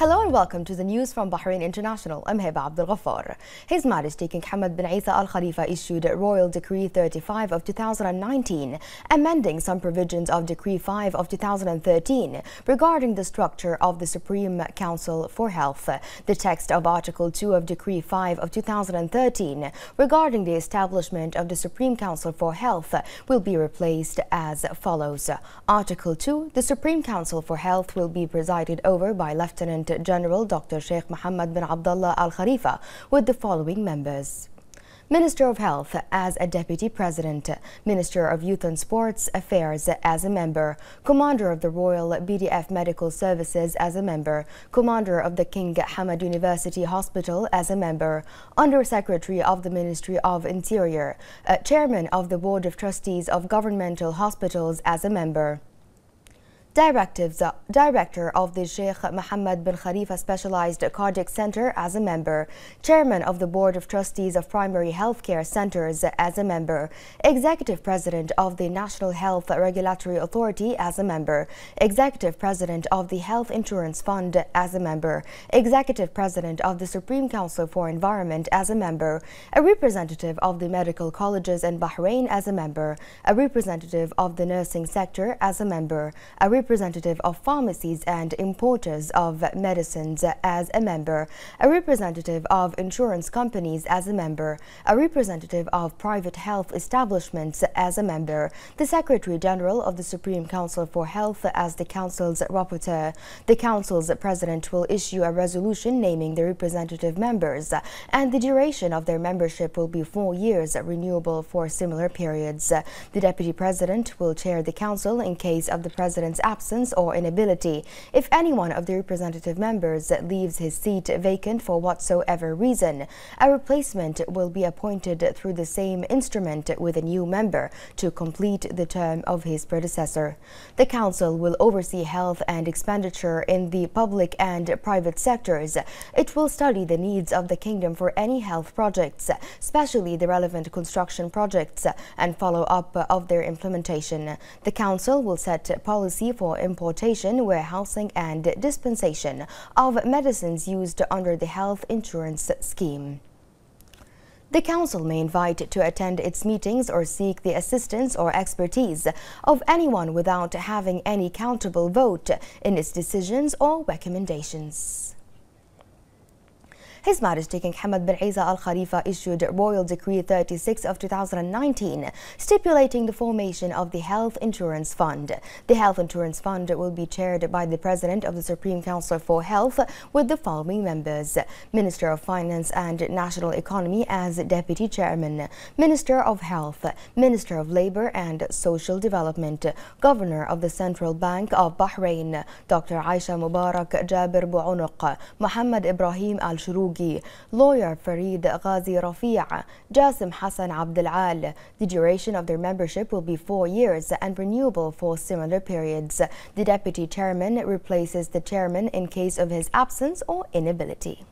Hello and welcome to the news from Bahrain International. I'm Heba Abdul Ghaffar. His Majesty King Hamad bin Isa Al Khalifa issued Royal Decree 35 of 2019, amending some provisions of Decree 5 of 2013 regarding the structure of the Supreme Council for Health. The text of Article 2 of Decree 5 of 2013 regarding the establishment of the Supreme Council for Health will be replaced as follows. Article 2 The Supreme Council for Health will be presided over by Lieutenant General Dr. Sheikh Mohammed bin Abdullah Al Khalifa with the following members. Minister of Health as a Deputy President, Minister of Youth and Sports Affairs as a member, Commander of the Royal BDF Medical Services as a member, Commander of the King Hamad University Hospital as a member, Under Secretary of the Ministry of Interior, uh, Chairman of the Board of Trustees of Governmental Hospitals as a member. Director of the Sheikh Mohammed bin Khalifa Specialized Cardiac Center as a member, Chairman of the Board of Trustees of Primary Healthcare Centers as a member, Executive President of the National Health Regulatory Authority as a member, Executive President of the Health Insurance Fund as a member, Executive President of the Supreme Council for Environment as a member, a representative of the medical colleges in Bahrain as a member, a representative of the nursing sector as a member, a representative of pharmacies and importers of medicines as a member, a representative of insurance companies as a member, a representative of private health establishments as a member, the Secretary General of the Supreme Council for Health as the Council's rapporteur. The Council's President will issue a resolution naming the representative members, and the duration of their membership will be four years, renewable for similar periods. The Deputy President will chair the Council in case of the President's absence or inability. If any one of the representative members leaves his seat vacant for whatsoever reason, a replacement will be appointed through the same instrument with a new member to complete the term of his predecessor. The Council will oversee health and expenditure in the public and private sectors. It will study the needs of the Kingdom for any health projects, especially the relevant construction projects, and follow up of their implementation. The Council will set policy for importation, warehousing and dispensation of medicines used under the health insurance scheme. The Council may invite to attend its meetings or seek the assistance or expertise of anyone without having any countable vote in its decisions or recommendations. His Majesty King Hamad bin Isa Al Khalifa issued Royal Decree 36 of 2019 stipulating the formation of the Health Insurance Fund. The Health Insurance Fund will be chaired by the President of the Supreme Council for Health with the following members Minister of Finance and National Economy as Deputy Chairman, Minister of Health, Minister of Labor and Social Development, Governor of the Central Bank of Bahrain, Dr. Aisha Mubarak Jabir Bu'unuq, Muhammad Ibrahim Al Lawyer Farid Ghazi Rafi'a, Jasim Hassan Abdel Al. The duration of their membership will be four years and renewable for similar periods. The deputy chairman replaces the chairman in case of his absence or inability.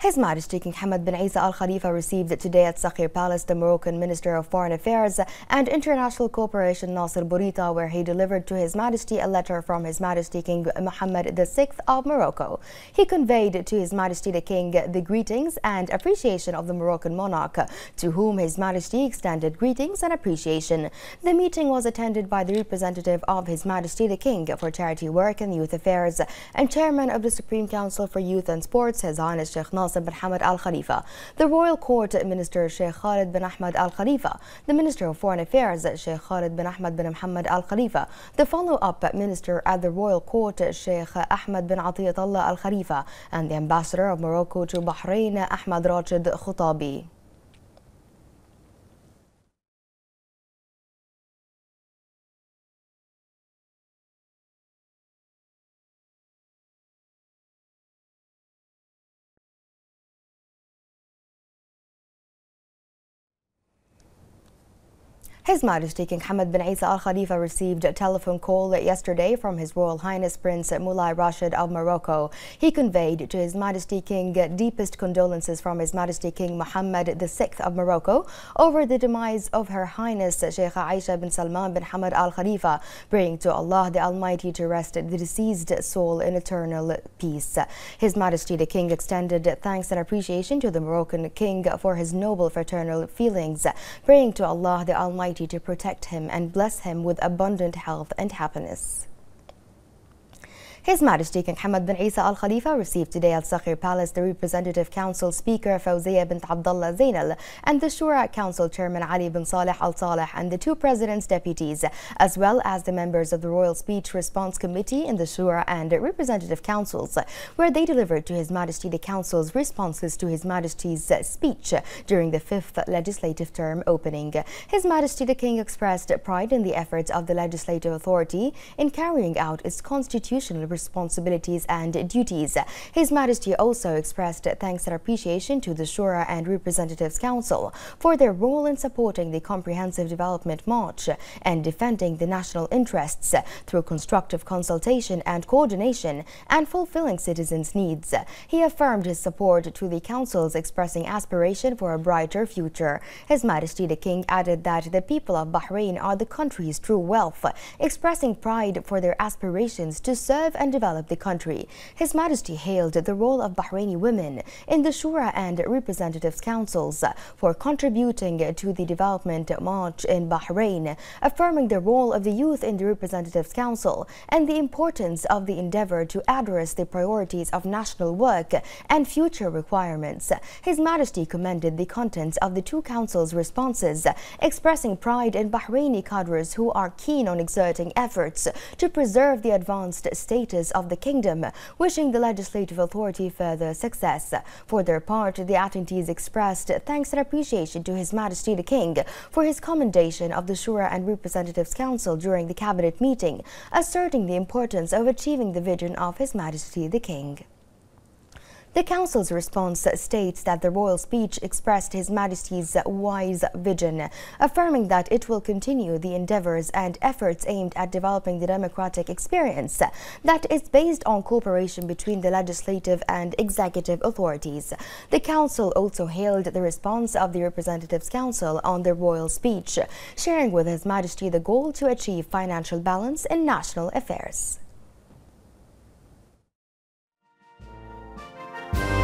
His Majesty King Hamad bin Isa Al Khalifa received today at Sakhir Palace the Moroccan Minister of Foreign Affairs and International Cooperation Nasser Bourita, where he delivered to His Majesty a letter from His Majesty King Mohammed VI of Morocco. He conveyed to His Majesty the King the greetings and appreciation of the Moroccan monarch, to whom His Majesty extended greetings and appreciation. The meeting was attended by the representative of His Majesty the King for Charity Work and Youth Affairs and Chairman of the Supreme Council for Youth and Sports, His Highness Sheikh Nasser bin Hamad Al Khalifa, the Royal Court Minister Sheikh Khalid bin Ahmed Al Khalifa, the Minister of Foreign Affairs Sheikh Khalid bin Ahmed bin Mohammed Al Khalifa, the follow-up Minister at the Royal Court Sheikh Ahmed bin Atiyatullah Al Khalifa, and the Ambassador of Morocco to Bahrain Ahmed Rachid Khutabi. His Majesty King Hamad bin Isa Al Khalifa received a telephone call yesterday from His Royal Highness Prince Moulay Rashid of Morocco. He conveyed to His Majesty King deepest condolences from His Majesty King Mohammed VI of Morocco over the demise of Her Highness Sheikh Aisha bin Salman bin Hamad Al Khalifa, praying to Allah the Almighty to rest the deceased soul in eternal peace. His Majesty the King extended thanks and appreciation to the Moroccan King for his noble fraternal feelings, praying to Allah the Almighty Almighty to protect him and bless him with abundant health and happiness. His Majesty King Hamad bin Isa Al Khalifa received today at Sakhir Palace the Representative Council Speaker Fawziya bint Abdullah Zainal and the Shura Council Chairman Ali bin Saleh Al Saleh and the two President's deputies, as well as the members of the Royal Speech Response Committee in the Shura and Representative Councils, where they delivered to His Majesty the Council's responses to His Majesty's speech during the fifth legislative term opening. His Majesty the King expressed pride in the efforts of the legislative authority in carrying out its constitutional responsibilities and duties. His Majesty also expressed thanks and appreciation to the Shura and Representatives Council for their role in supporting the Comprehensive Development March and defending the national interests through constructive consultation and coordination and fulfilling citizens' needs. He affirmed his support to the councils expressing aspiration for a brighter future. His Majesty the King added that the people of Bahrain are the country's true wealth, expressing pride for their aspirations to serve and develop the country. His Majesty hailed the role of Bahraini women in the Shura and Representatives Councils for contributing to the development march in Bahrain, affirming the role of the youth in the Representatives Council and the importance of the endeavor to address the priorities of national work and future requirements. His Majesty commended the contents of the two councils' responses, expressing pride in Bahraini cadres who are keen on exerting efforts to preserve the advanced status of the kingdom, wishing the legislative authority further success. For their part, the attendees expressed thanks and appreciation to His Majesty the King for his commendation of the Shura and Representatives Council during the cabinet meeting, asserting the importance of achieving the vision of His Majesty the King. The Council's response states that the royal speech expressed His Majesty's wise vision, affirming that it will continue the endeavors and efforts aimed at developing the democratic experience that is based on cooperation between the legislative and executive authorities. The Council also hailed the response of the Representatives Council on the royal speech, sharing with His Majesty the goal to achieve financial balance in national affairs. Thank you.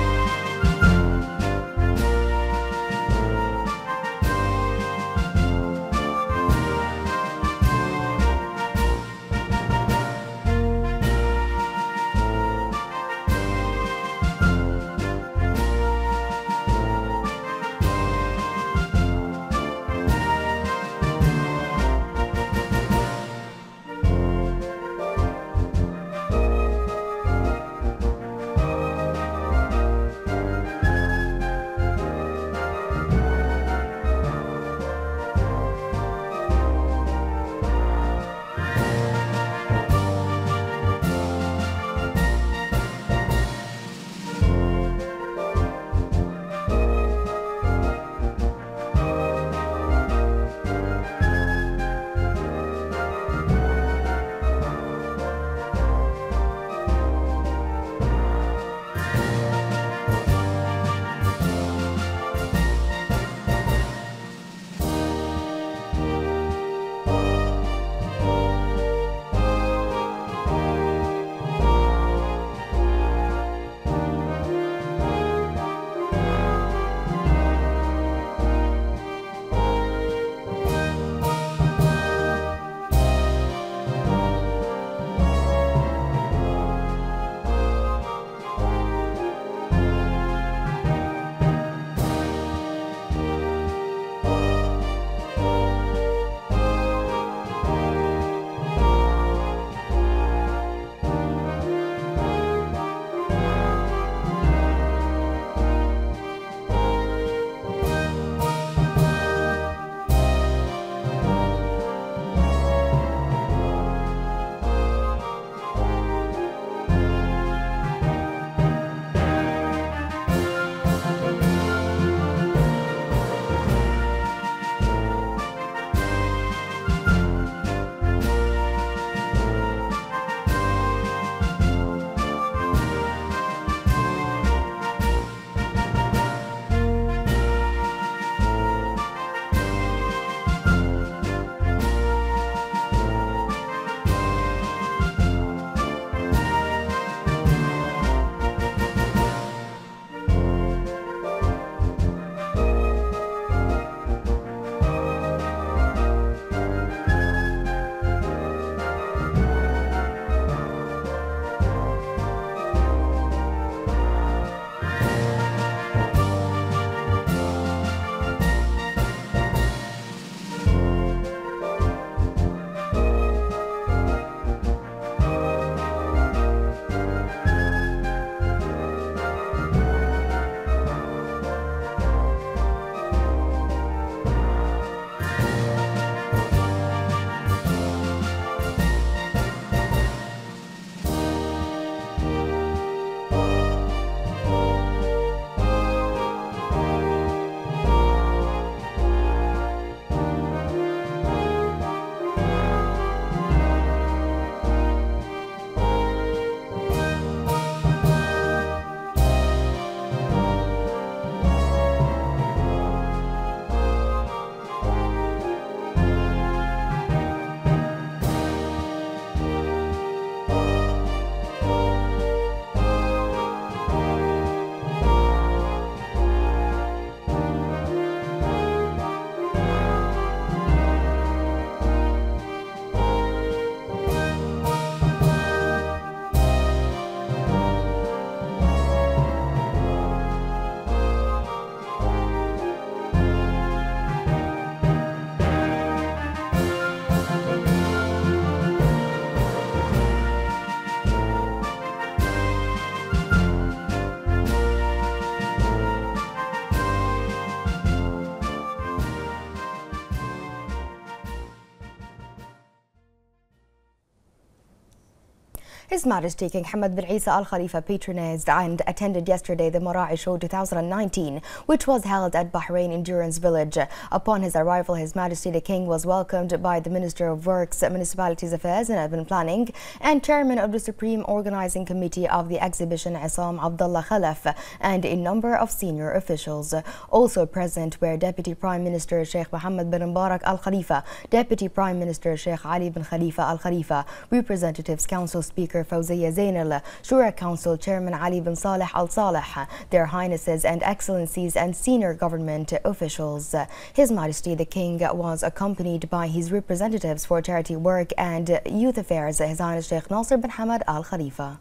His Majesty King Hamad bin Isa Al Khalifa patronized and attended yesterday the Mara'i Show 2019, which was held at Bahrain Endurance Village. Upon his arrival, His Majesty the King was welcomed by the Minister of Works, Municipalities Affairs and Urban Planning and Chairman of the Supreme Organizing Committee of the exhibition, Essam Abdullah Khalaf, and a number of senior officials. Also present were Deputy Prime Minister Sheikh Mohammed bin Mubarak Al Khalifa, Deputy Prime Minister Sheikh Ali bin Khalifa Al Khalifa, Representatives Council Speaker Fawziya Zainal, Shura Council Chairman Ali bin Saleh Al Saleh, Their Highnesses and Excellencies and senior government officials. His Majesty the King was accompanied by his representatives for charity work and youth affairs, His Highness Sheikh Nasser bin Hamad Al Khalifa.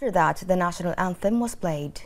After that, the national anthem was played.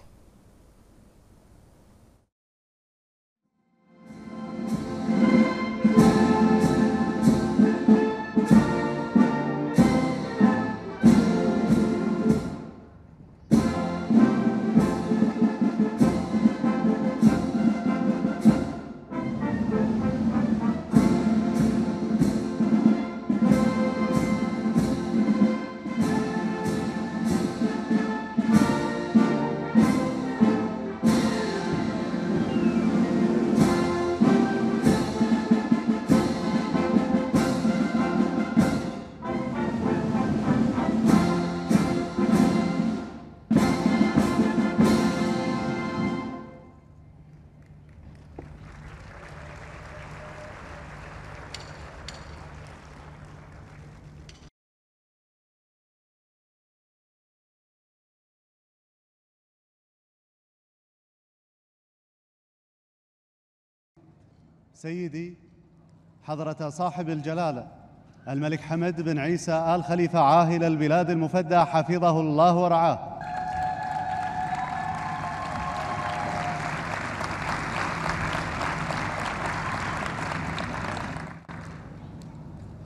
سيدي حضرة صاحب الجلالة الملك حمد بن عيسى آل خليفة عاهل البلاد المفدى حفظه الله ورعاه.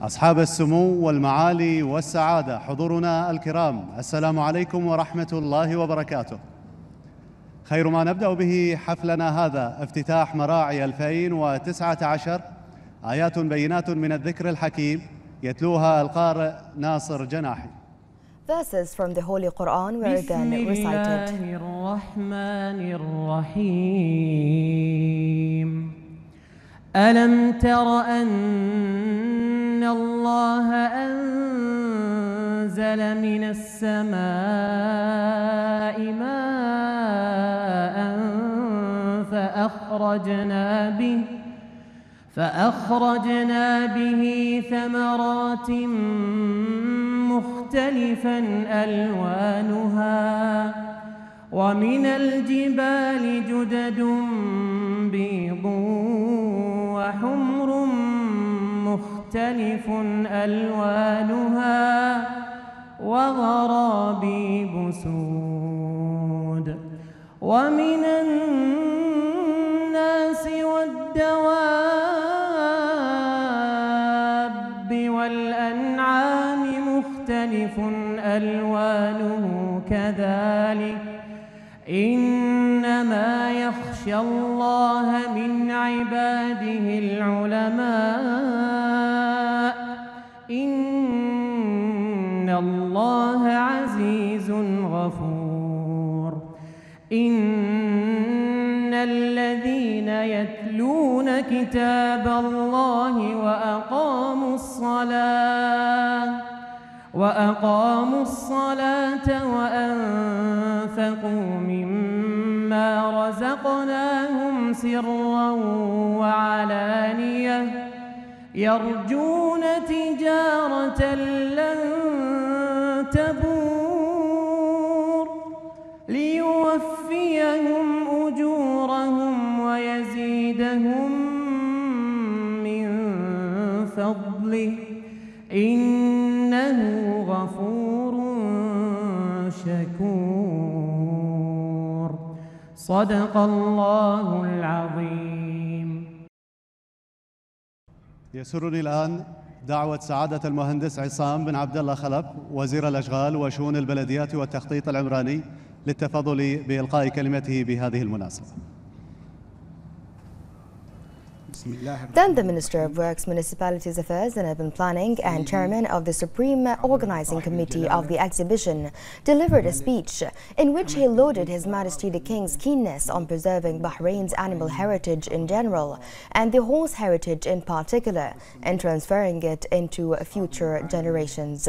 أصحاب السمو والمعالي والسعادة حضورنا الكرام السلام عليكم ورحمة الله وبركاته. خير ما نبدأ به حفلنا هذا افتتاح مراعي 2019 آيات بينات من الذكر الحكيم. يتلوها القارئ ناصر جناحي. Verses from the Holy Quran were then recited. بسم الله الرحمن الرحيم ألم تر أن الله أنزل من السماء ماء فأخرجنا به فأخرجنا به ثمرات مختلفا ألوانها ومن الجبال جدد بيض وحمر مختلف ألوانها وغرابيب سود ومن الناس والدواب والأنعام مختلف ألوانه كذلك. إنما يخشى الله من عباده العلماء. إن الله عزيز غفور. إن كتاب الله وأقاموا الصلاة وأقاموا الصلاة وأنفقوا مما رزقناهم سرا وعلانية. يرجون تجارة لن تبور ليوفيهم أجورهم ويزيدهم فضله. إنه غفور شكور. صدق الله العظيم. يسرني الآن دعوة سعادة المهندس عصام بن عبد الله خلف وزير الأشغال وشؤون البلديات والتخطيط العمراني للتفضل بإلقاء كلمته بهذه المناسبة. Then the Minister of Works, Municipalities Affairs and Urban Planning and Chairman of the Supreme Organizing Committee of the exhibition delivered a speech in which he lauded His Majesty the King's keenness on preserving Bahrain's animal heritage in general and the horse heritage in particular and transferring it into future generations.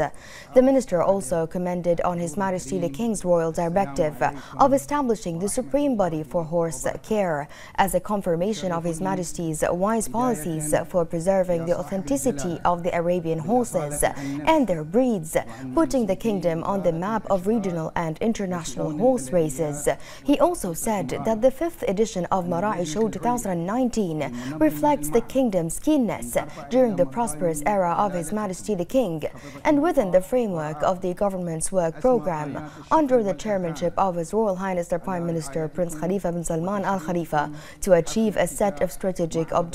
The Minister also commended on His Majesty the King's royal directive of establishing the supreme body for horse care as a confirmation of His Majesty's wise policies for preserving the authenticity of the Arabian horses and their breeds, putting the kingdom on the map of regional and international horse races. He also said that the fifth edition of Marai Show 2019 reflects the kingdom's keenness during the prosperous era of His Majesty the King and within the framework of the government's work program under the chairmanship of His Royal Highness the Prime Minister Prince Khalifa bin Salman Al Khalifa to achieve a set of strategic objectives,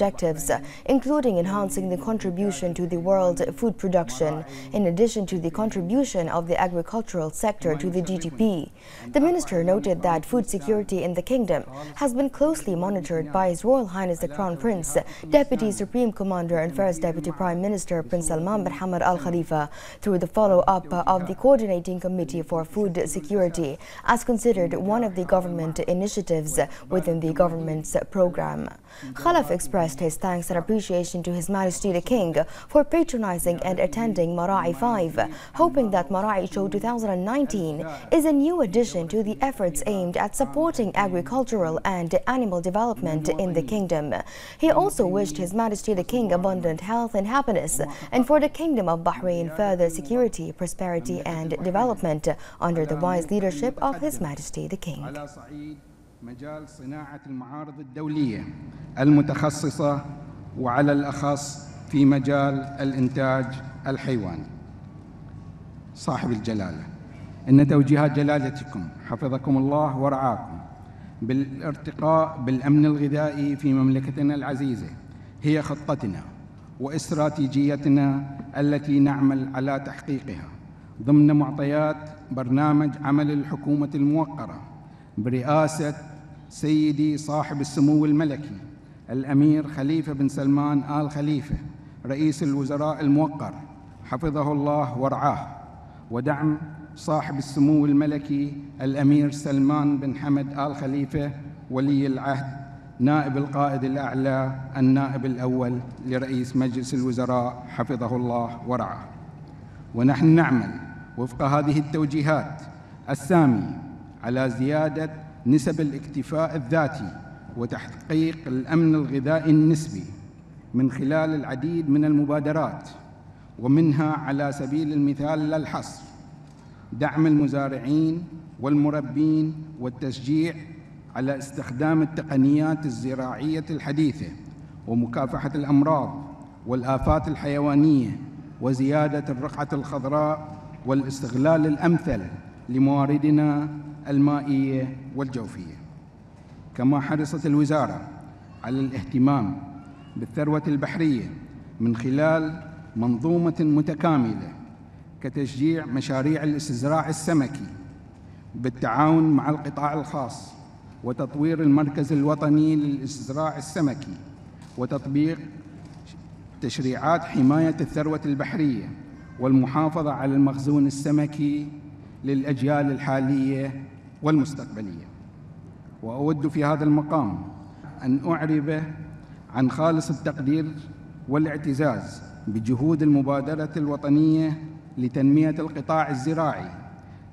including enhancing the contribution to the world food production, in addition to the contribution of the agricultural sector to the GDP. The minister noted that food security in the kingdom has been closely monitored by His Royal Highness the Crown Prince, Deputy Supreme Commander and First Deputy Prime Minister Prince Salman bin Hamad Al Khalifa through the follow-up of the Coordinating Committee for Food Security as considered one of the government initiatives within the government's program. Khalaf expressed his thanks and appreciation to His Majesty the King for patronizing and attending Marai 5, hoping that Marai Show 2019 is a new addition to the efforts aimed at supporting agricultural and animal development in the kingdom. He also wished His Majesty the King abundant health and happiness and for the Kingdom of Bahrain further security, prosperity and development under the wise leadership of His Majesty the King. مجال صناعة المعارض الدولية المتخصصة وعلى الأخص في مجال الإنتاج الحيواني صاحب الجلالة إن توجيهات جلالتكم حفظكم الله ورعاكم بالارتقاء بالأمن الغذائي في مملكتنا العزيزة هي خطتنا واستراتيجيتنا التي نعمل على تحقيقها ضمن معطيات برنامج عمل الحكومة الموقرة برئاسة سيدي صاحب السمو الملكي الأمير خليفة بن سلمان آل خليفة رئيس الوزراء الموقر حفظه الله ورعاه ودعم صاحب السمو الملكي الأمير سلمان بن حمد آل خليفة ولي العهد نائب القائد الأعلى النائب الأول لرئيس مجلس الوزراء حفظه الله ورعاه. ونحن نعمل وفق هذه التوجيهات السامي على زيادة نسب الاكتفاء الذاتي وتحقيق الأمن الغذائي النسبي من خلال العديد من المبادرات ومنها على سبيل المثال لا الحصر دعم المزارعين والمربين والتشجيع على استخدام التقنيات الزراعية الحديثة ومكافحة الأمراض والآفات الحيوانية وزيادة الرقعة الخضراء والاستغلال الأمثل لمواردنا المائية والجوفية. كما حرصت الوزارة على الاهتمام بالثروة البحرية من خلال منظومة متكاملة كتشجيع مشاريع الاستزراع السمكي بالتعاون مع القطاع الخاص وتطوير المركز الوطني للاستزراع السمكي وتطبيق تشريعات حماية الثروة البحرية والمحافظة على المخزون السمكي للأجيال الحالية والمستقبلية. وأود في هذا المقام أن أعرب عن خالص التقدير والاعتزاز بجهود المبادرة الوطنية لتنمية القطاع الزراعي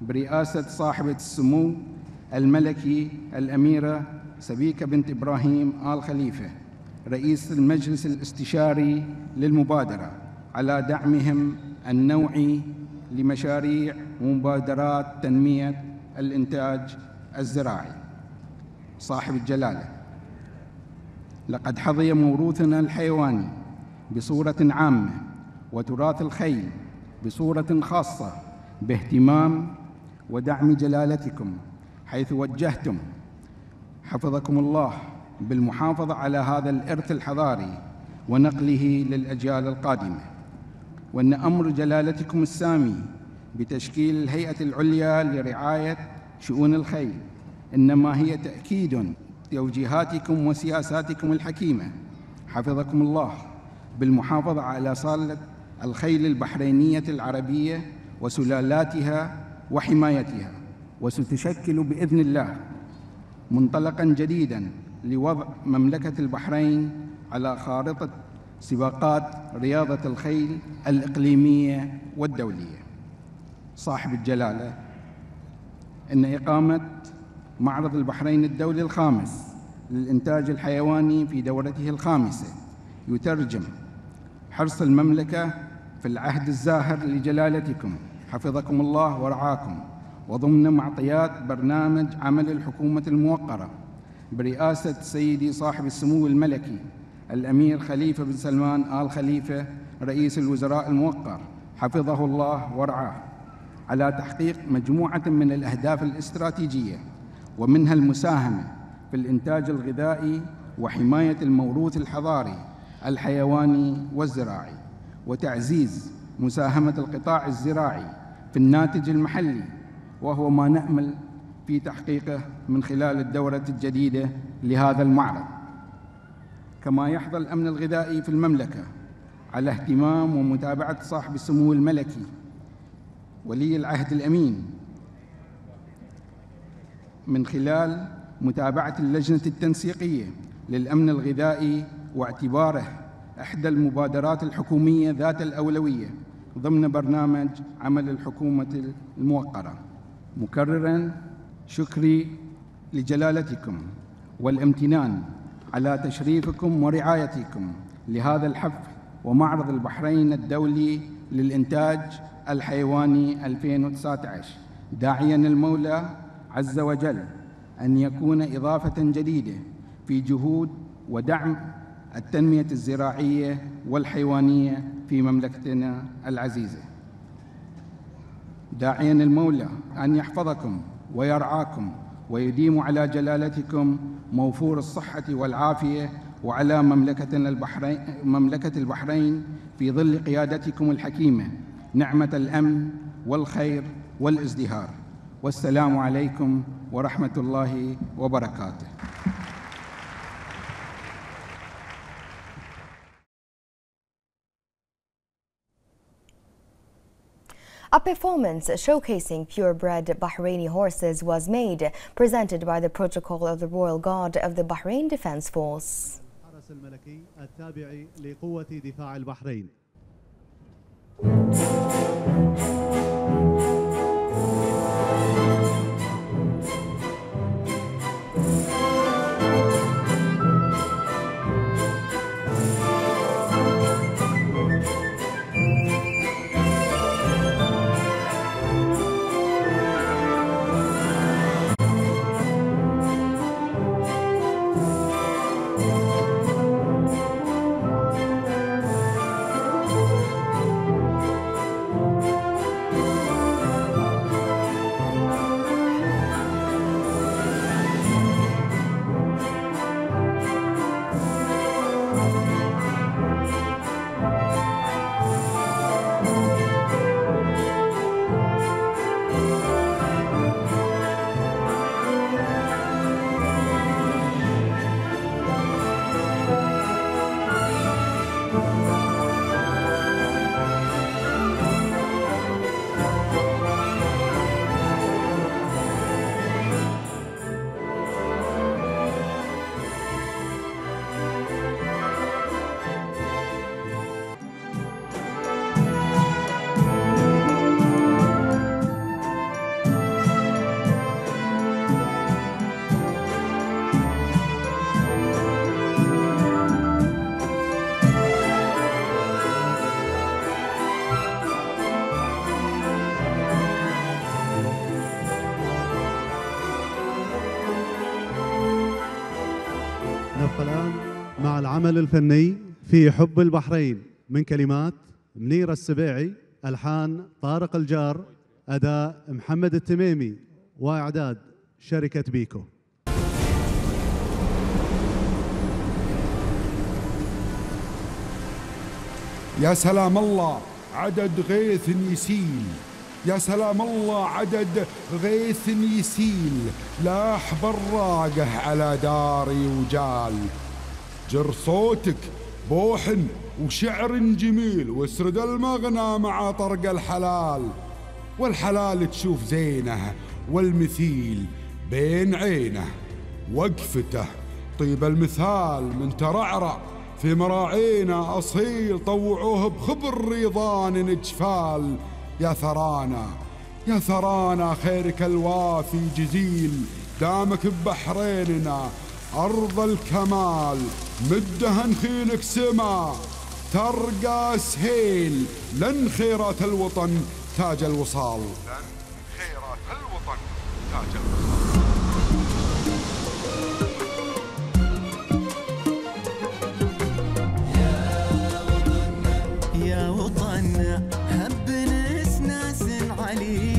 برئاسة صاحبة السمو الملكي الأميرة سبيكة بنت إبراهيم آل خليفة رئيس المجلس الاستشاري للمبادرة على دعمهم النوعي لمشاريع ومبادرات تنمية الإنتاج الزراعي. صاحب الجلالة لقد حظي موروثنا الحيواني بصورة عامة وتراث الخيل بصورة خاصة باهتمام ودعم جلالتكم حيث وجهتم حفظكم الله بالمحافظة على هذا الإرث الحضاري ونقله للأجيال القادمة. وأن أمر جلالتكم السامي بتشكيل الهيئة العليا لرعاية شؤون الخيل إنما هي تأكيد توجيهاتكم وسياساتكم الحكيمة. حفظكم الله بالمحافظة على صالة الخيل البحرينية العربية وسلالاتها وحمايتها وستشكل بإذن الله منطلقا جديدا لوضع مملكة البحرين على خارطة سباقات رياضة الخيل الإقليمية والدولية. صاحب الجلالة. إن إقامة معرض البحرين الدولي الخامس للإنتاج الحيواني في دورته الخامسة يترجم حرص المملكة في العهد الزاهر لجلالتكم. حفظكم الله ورعاكم. وضمن معطيات برنامج عمل الحكومة الموقرة برئاسة سيدي صاحب السمو الملكي الأمير خليفة بن سلمان آل خليفة رئيس الوزراء الموقر. حفظه الله ورعاه. على تحقيق مجموعة من الأهداف الاستراتيجية ومنها المساهمة في الإنتاج الغذائي وحماية الموروث الحضاري الحيواني والزراعي وتعزيز مساهمة القطاع الزراعي في الناتج المحلي وهو ما نأمل في تحقيقه من خلال الدورة الجديدة لهذا المعرض. كما يحظى الأمن الغذائي في المملكة على اهتمام ومتابعة صاحب السمو الملكي ولي العهد الأمين. من خلال متابعة اللجنة التنسيقية للأمن الغذائي واعتباره إحدى المبادرات الحكومية ذات الأولوية ضمن برنامج عمل الحكومة الموقرة. مكررا شكري لجلالتكم والامتنان على تشريفكم ورعايتكم لهذا الحفل ومعرض البحرين الدولي للإنتاج الحيواني 2019 داعيا المولى عز وجل أن يكون إضافة جديدة في جهود ودعم التنمية الزراعية والحيوانية في مملكتنا العزيزة. داعيا المولى أن يحفظكم ويرعاكم ويديم على جلالتكم موفور الصحة والعافية وعلى مملكتنا البحرين مملكة البحرين في ظل قيادتكم الحكيمة نعمة الأمن والخير والازدهار والسلام عليكم ورحمة الله وبركاته A performance showcasing purebred Bahraini horses was made, presented by the Protocol of the Royal Guard of the Bahrain Defense Force. الحرس الملكي التابع لقوة دفاع البحرين Música العمل الفني في حب البحرين من كلمات منيرة السبيعي ألحان طارق الجار أداء محمد التميمي وإعداد شركة بيكو. يا سلام الله عدد غيث يسيل. يا سلام الله عدد غيث يسيل. لاح براقه على داري وجال. جر صوتك بوحن وشعر جميل واسرد المغنى مع طرق الحلال. والحلال تشوف زينه والمثيل بين عينه. وقفته طيب المثال من ترعرع في مراعينا أصيل طوعوه بخبر ريضان نجفال. يا ثرانا يا ثرانا خيرك الوافي جزيل دامك ببحريننا أرض الكمال مدها نخيلك سما. ترقى سهيل لن خيرات الوطن تاج الوصال. لن خيرات الوطن تاج الوصال. يا وطن هب ناس علي كنت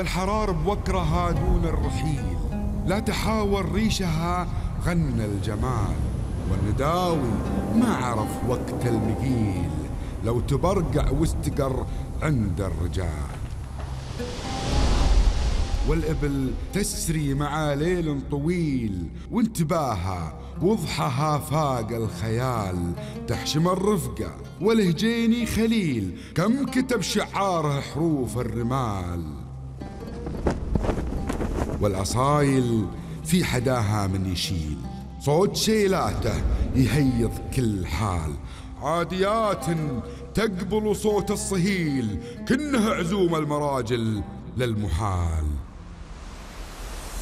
والحرار بوكرها دون الرحيل. لا تحاور ريشها غنى الجمال. والنداوي ما عرف وقت المقيل. لو تبرقع واستقر عند الرجال. والإبل تسري مع ليل طويل. وانتباهها وضحها فاق الخيال. تحشم الرفقة والهجيني خليل. كم كتب شعاره حروف الرمال. والأصايل في حداها من يشيل. صوت شيلاته يهيض كل حال. عاديات تقبل صوت الصهيل كنها عزوم المراجل للمحال.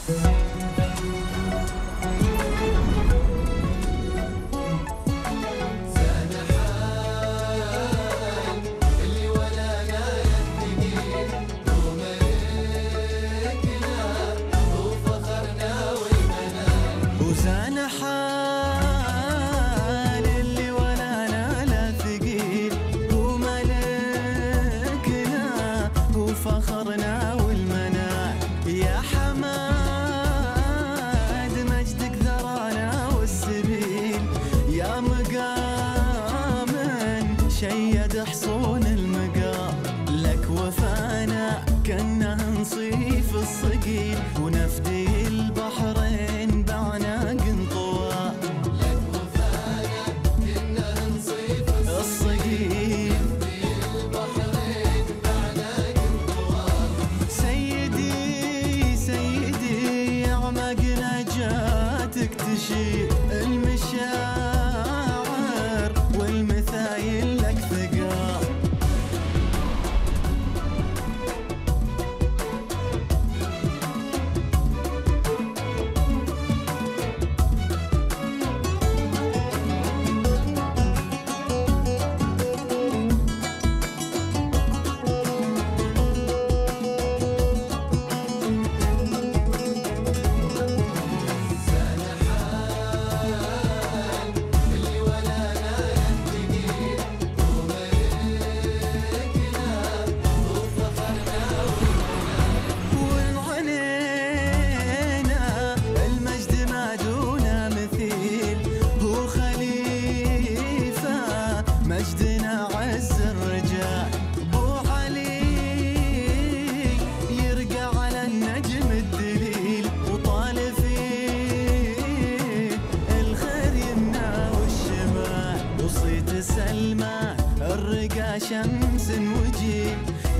وزان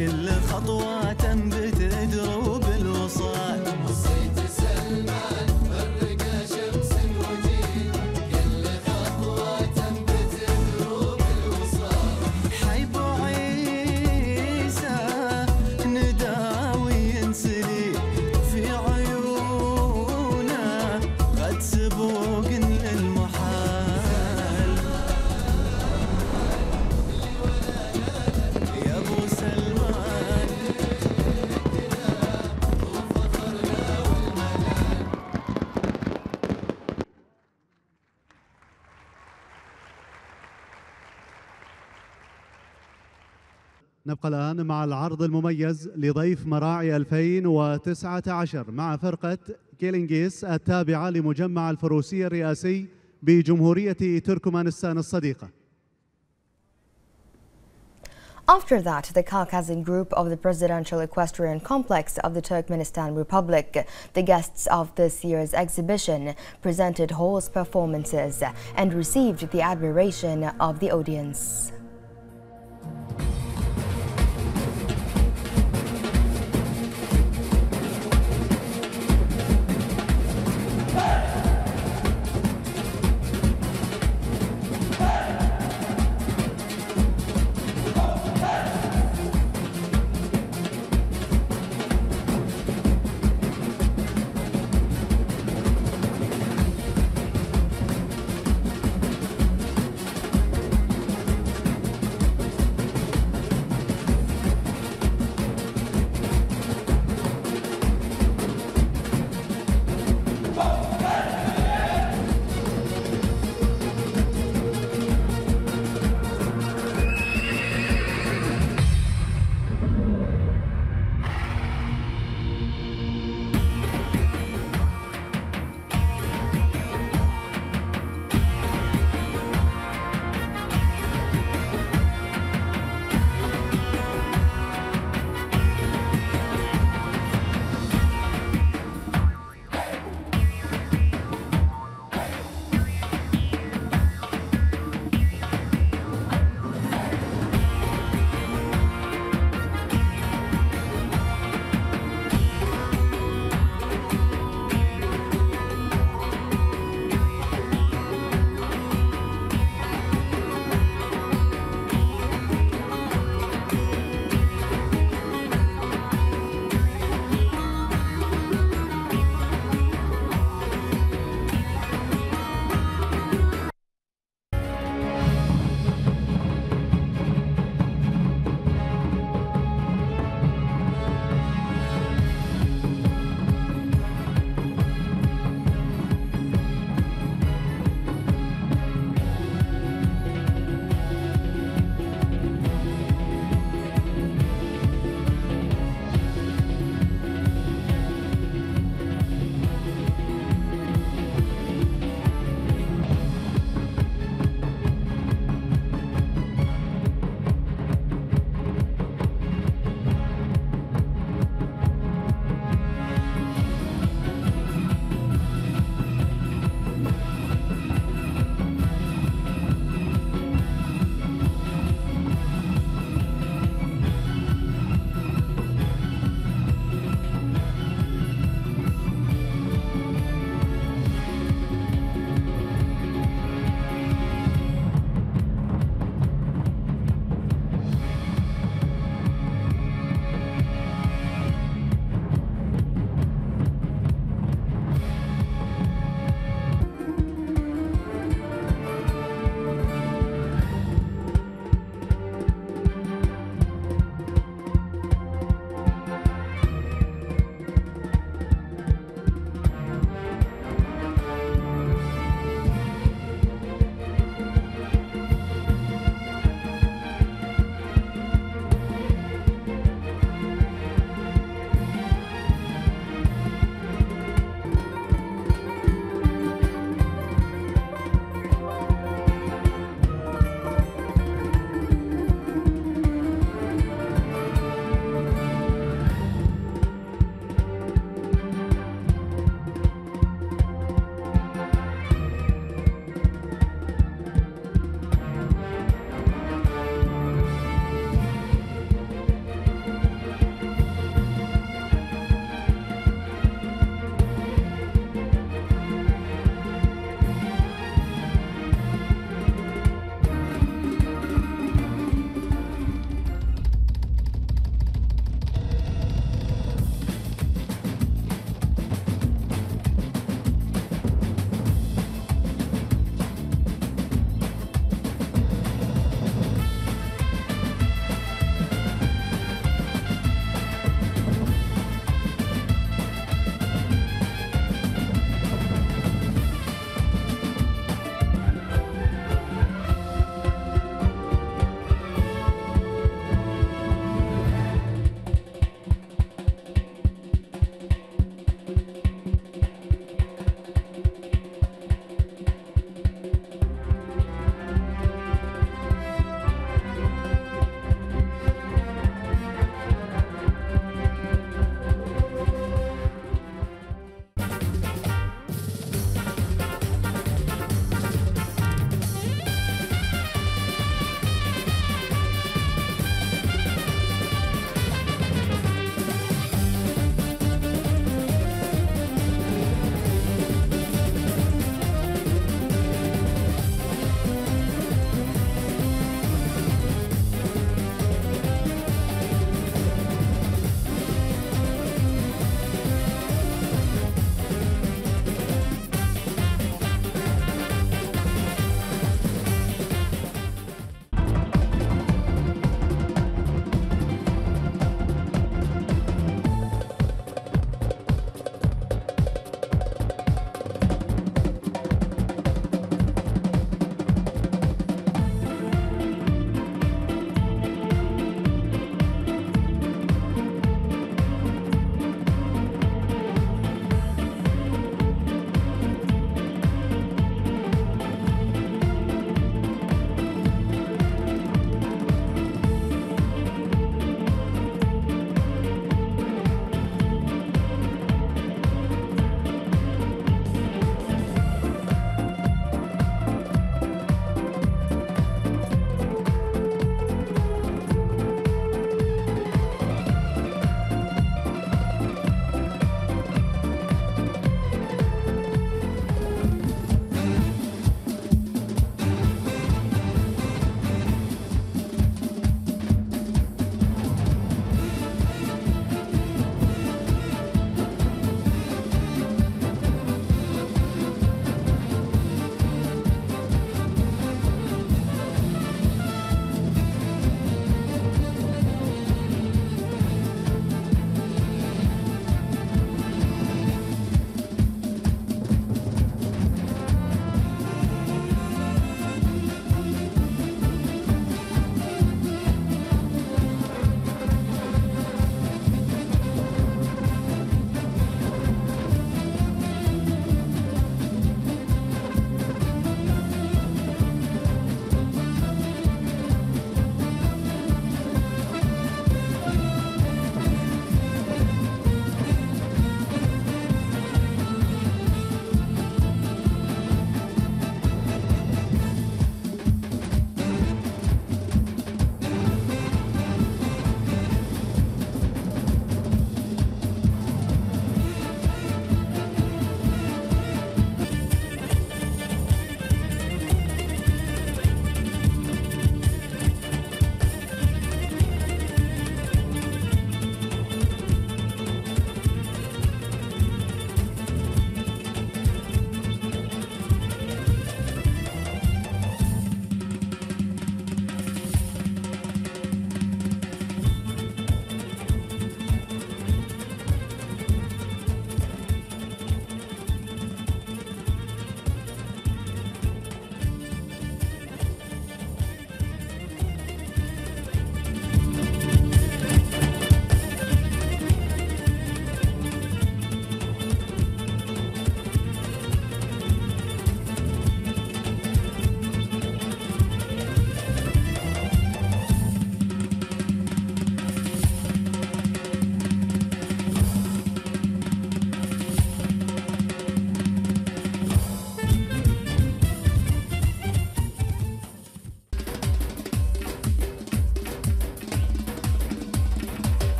كل خطوة تنبت نبقى الآن مع العرض المميز لضيف مراعي 2019 مع فرقة كيلينجيس التابعة لمجمع الفروسية الرئاسي بجمهورية تركمانستان الصديقة After that, the Caucasian group of the Presidential Equestrian Complex of the Turkmenistan Republic, the guests of this year's exhibition, presented horse performances and received the admiration of the audience.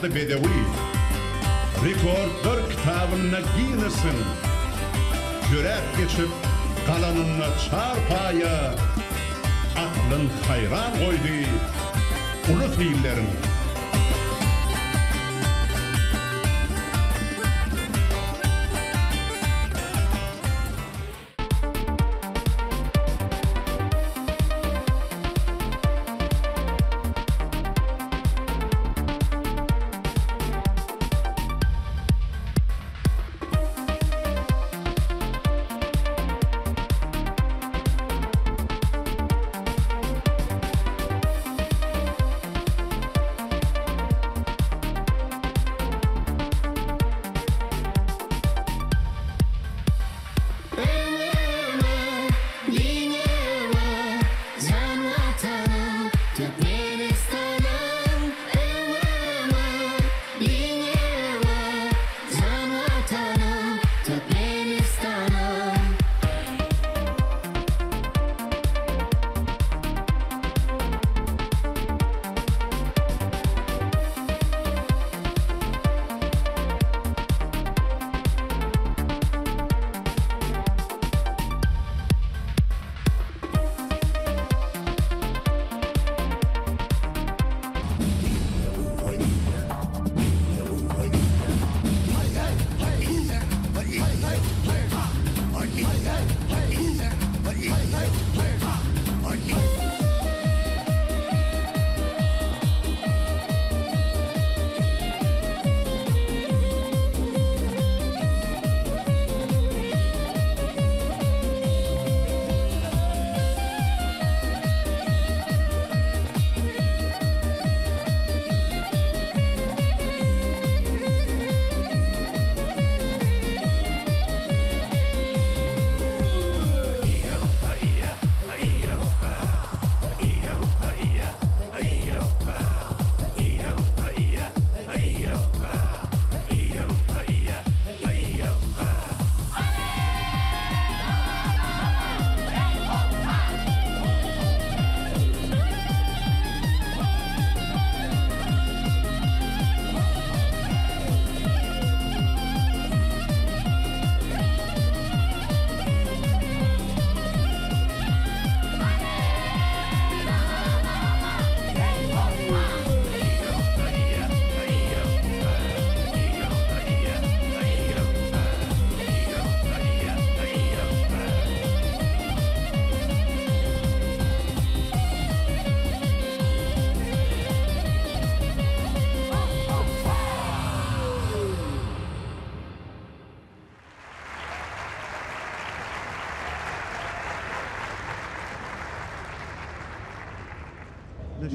Adlı bedevi Rekordlar kitabına giyinirsin. Yürek geçip kalanına çarpaya. Aklın hayran koydu. Ulu fiillerin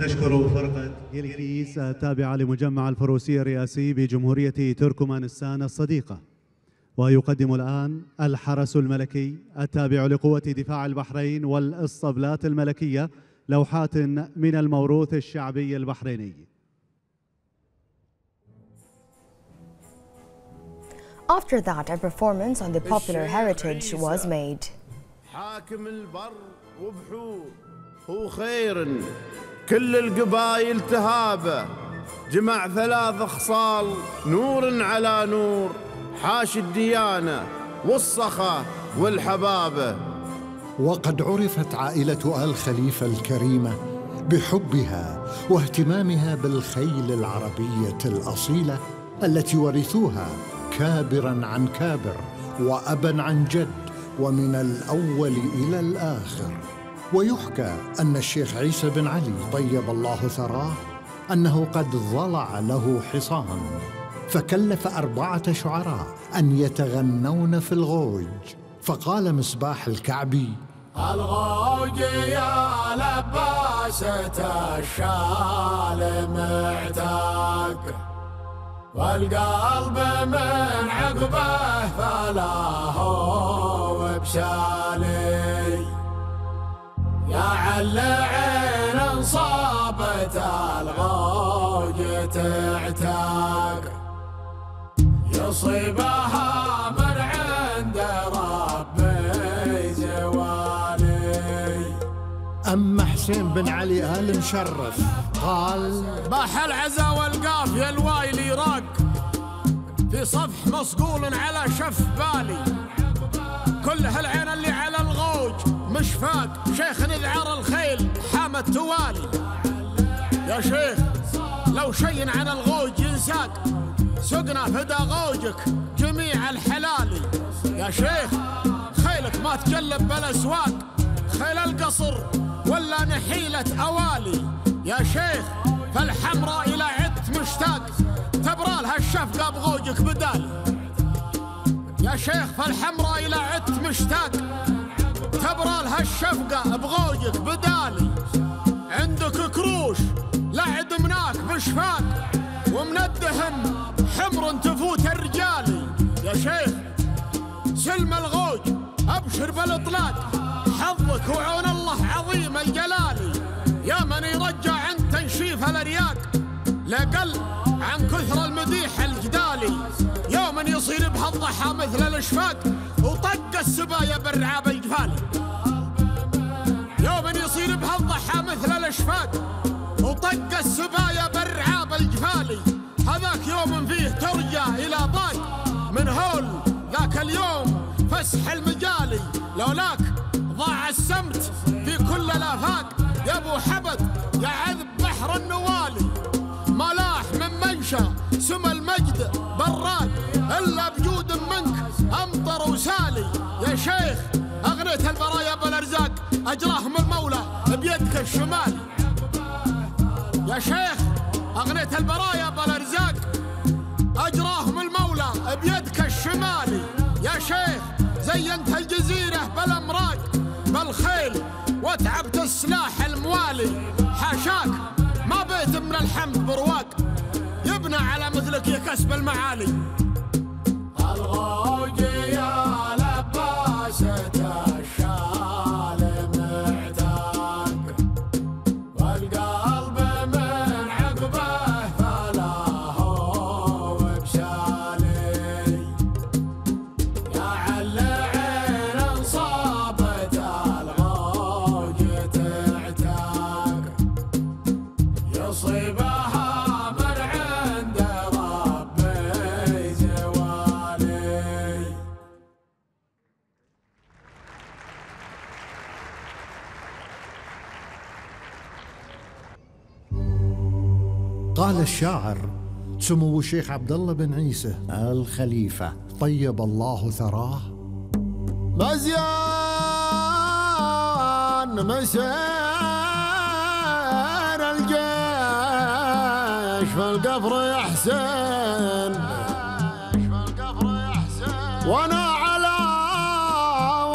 نشكر فرقة يلكيس التابعة لمجمع الفروسية الرئاسي بجمهورية تركمانستان الصديقة. ويقدم الآن الحرس الملكي التابع لقوة دفاع البحرين والإسطبلات الملكية لوحات من الموروث الشعبي البحريني. After that, a performance on the popular heritage was made. حاكم البر وبحور هو خير. كل القبايل تهابه جمع ثلاث خصال نور على نور. حاش الديانة والصخا والحبابة. وقد عرفت عائلة آل خليفة الكريمة بحبها واهتمامها بالخيل العربية الأصيلة التي ورثوها كابرا عن كابر وأبا عن جد ومن الأول إلى الآخر. ويحكى أن الشيخ عيسى بن علي طيب الله ثراه أنه قد ضلع له حصان فكلف أربعة شعراء أن يتغنون في الغوج. فقال مصباح الكعبي الغوج يا لباسة الشال معتاق والقلب من عقبه فلا هو بشالي يا عل عين صابت الغوج تعتاق. يصيبها من عند ربي زوالي أما حسين بن علي آل مشرف قال باح العزا والقافية الوايلي راق في صفح مصقول على شف بالي. كل هالعين اللي على الغوج مش فاق شيخ نذعر الخيل حامد توالي. يا شيخ لو شي عن الغوج ينساق سقنا فدا غوجك جميع الحلالي يا شيخ خيلك ما تقلب بالأسواق خيل القصر ولا نحيلة أوالي. يا شيخ فالحمراء إلى عدت مشتاق تبرالها الشفقة بغوجك بدالي يا شيخ فالحمراء إلى عدت مشتاق تبرالها الشفقة بغوجك بدالي. عندك كروش لعد مناك بشفاق ومن الدهم حمر تفوت الرجالي. يا شيخ سلم الغوج أبشر بالإطلاق. حظك وعون الله عظيم الجلالي يا من يرجع عند تنشيف الارياق لقل عن كثر المديح الجدالي. يوم يصير بهالضحى مثل الاشفاق وطق السبايا بالرعاب الجفالي يوم يصير بهالضحى مثل الاشفاق وطق السبايا بالرعاب الجفالي هذاك يوم فيه ترجع إلى ضاق من هول ذاك اليوم فسح المجالي لولاك ضاع السمت في كل الآفاق. يا أبو حبد يا عذب بحر النوالي ما لاح من منشأ سما المجد براق إلا بجود منك أمطر وسالي. يا شيخ أغنيت البرايا بالأرزاق. اجراهم المولى بيدك الشمالي يا شيخ أغنيت البرايا بالأرزاق. اجراهم المولى بيدك الشمالي يا شيخ زينت الجزيرة بالامراق بالخيل وتعبت السلاح الموالي. حاشاك من الحمد برواق يبنى على مثلك يا كسب المعالي. الغوج الشاعر. سمو الشيخ عبد الله بن عيسى. الخليفة. طيب الله ثراه. مزيان مسير الجيش فالقفر يحسن. وأنا على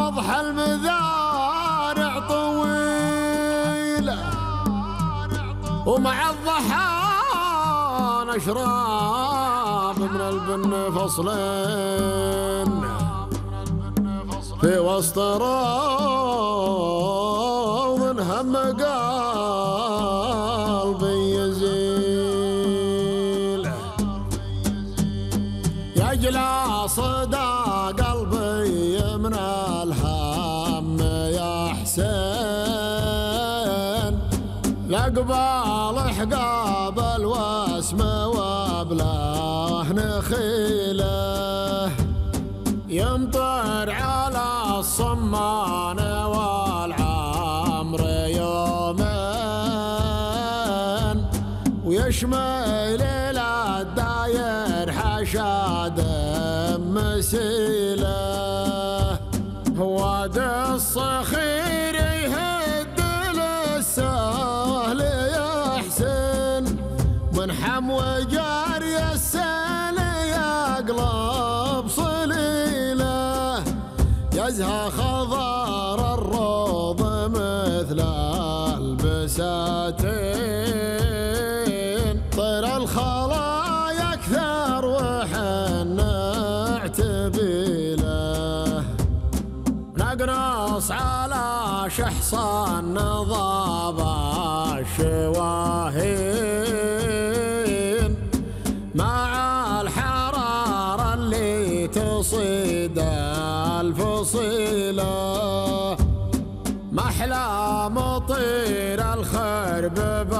وضح المذارع طويله ومع نشرب من البن فصلين. في وسط روض هم قلبي يزيل. يجلى صدى قلبي من الهم يا حسين. لقبال düşman bye bye.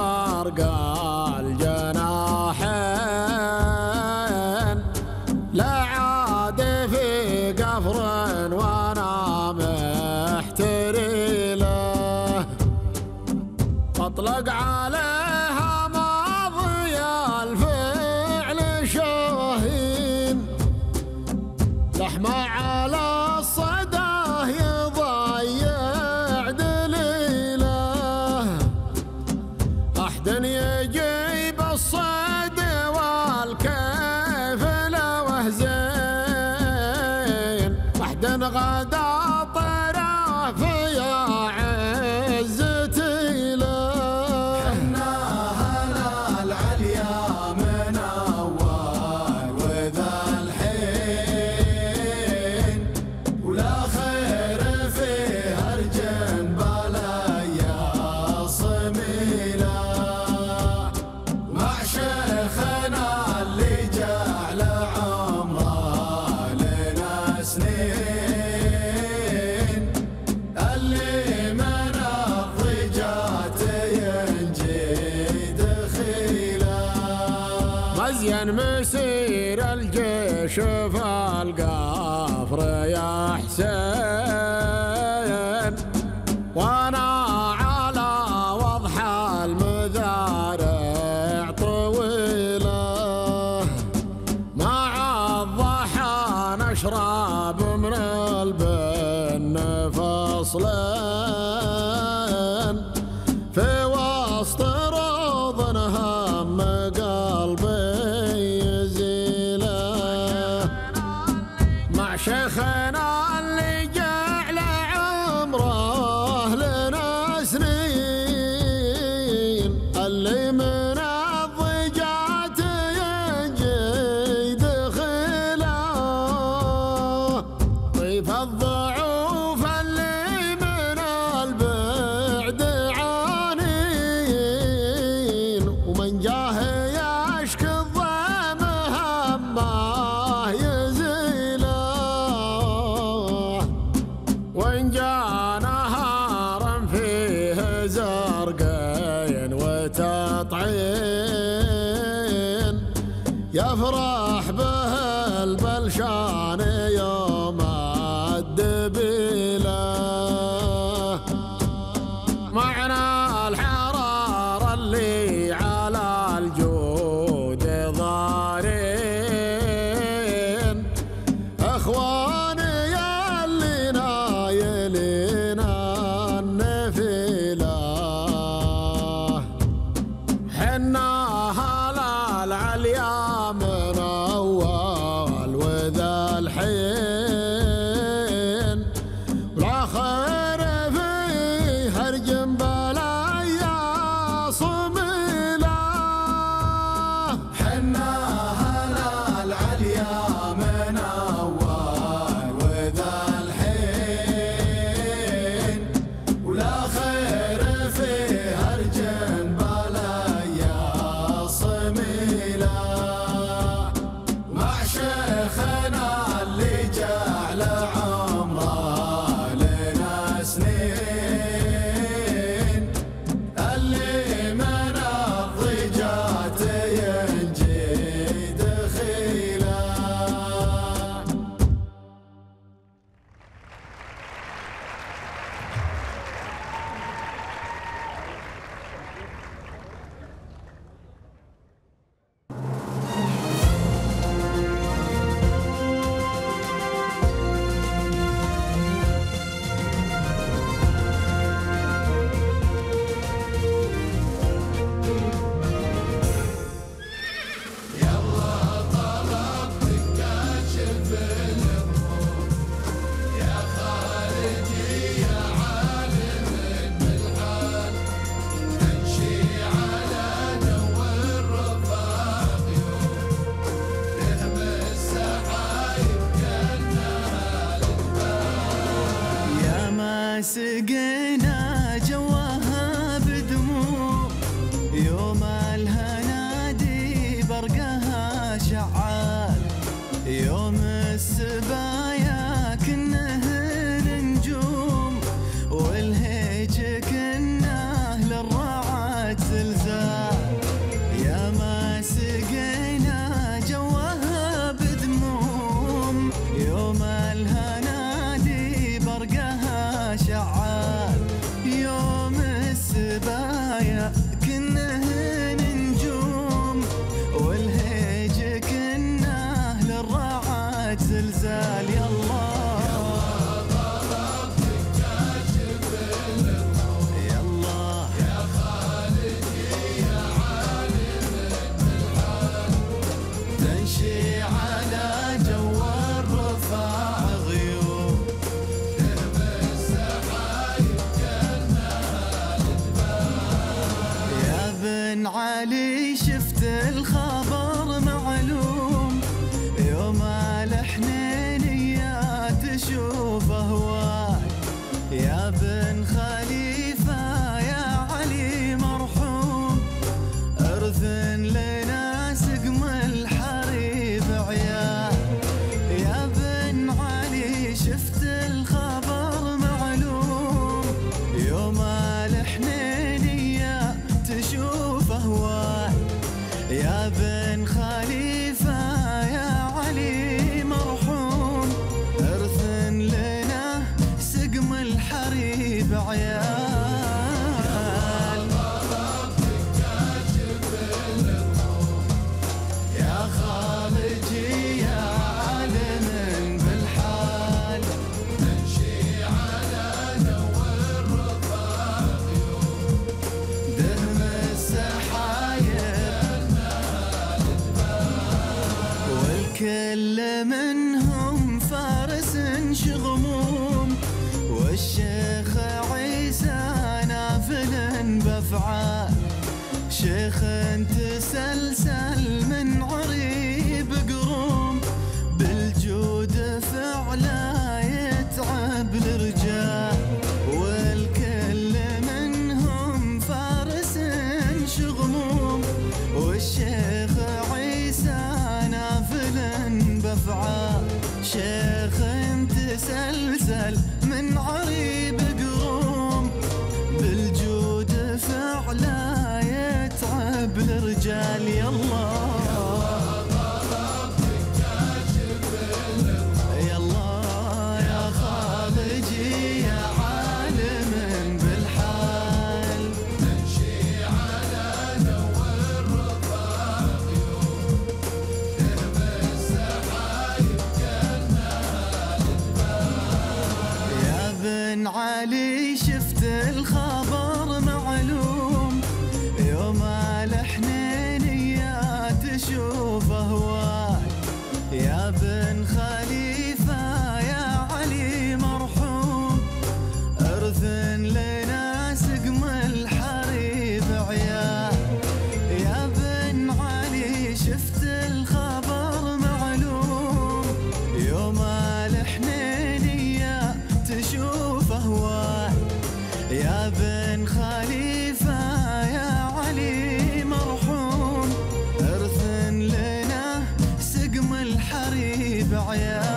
yeah.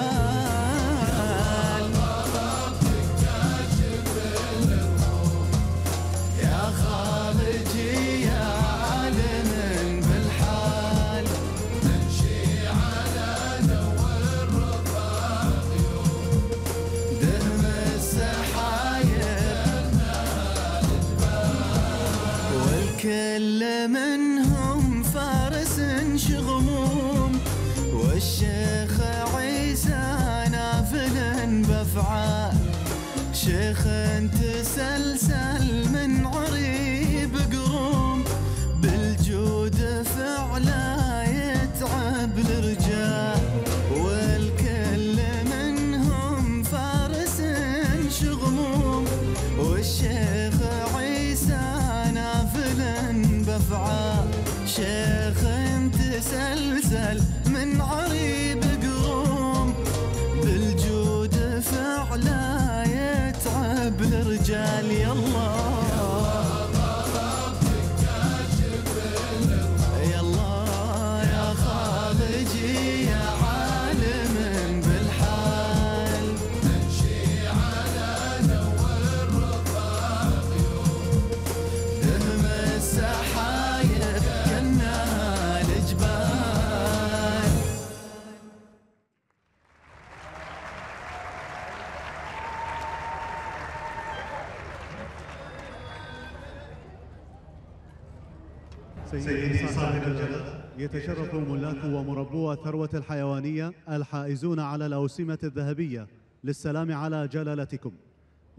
الفائزون على الأوسمة الذهبية للسلام على جلالتكم.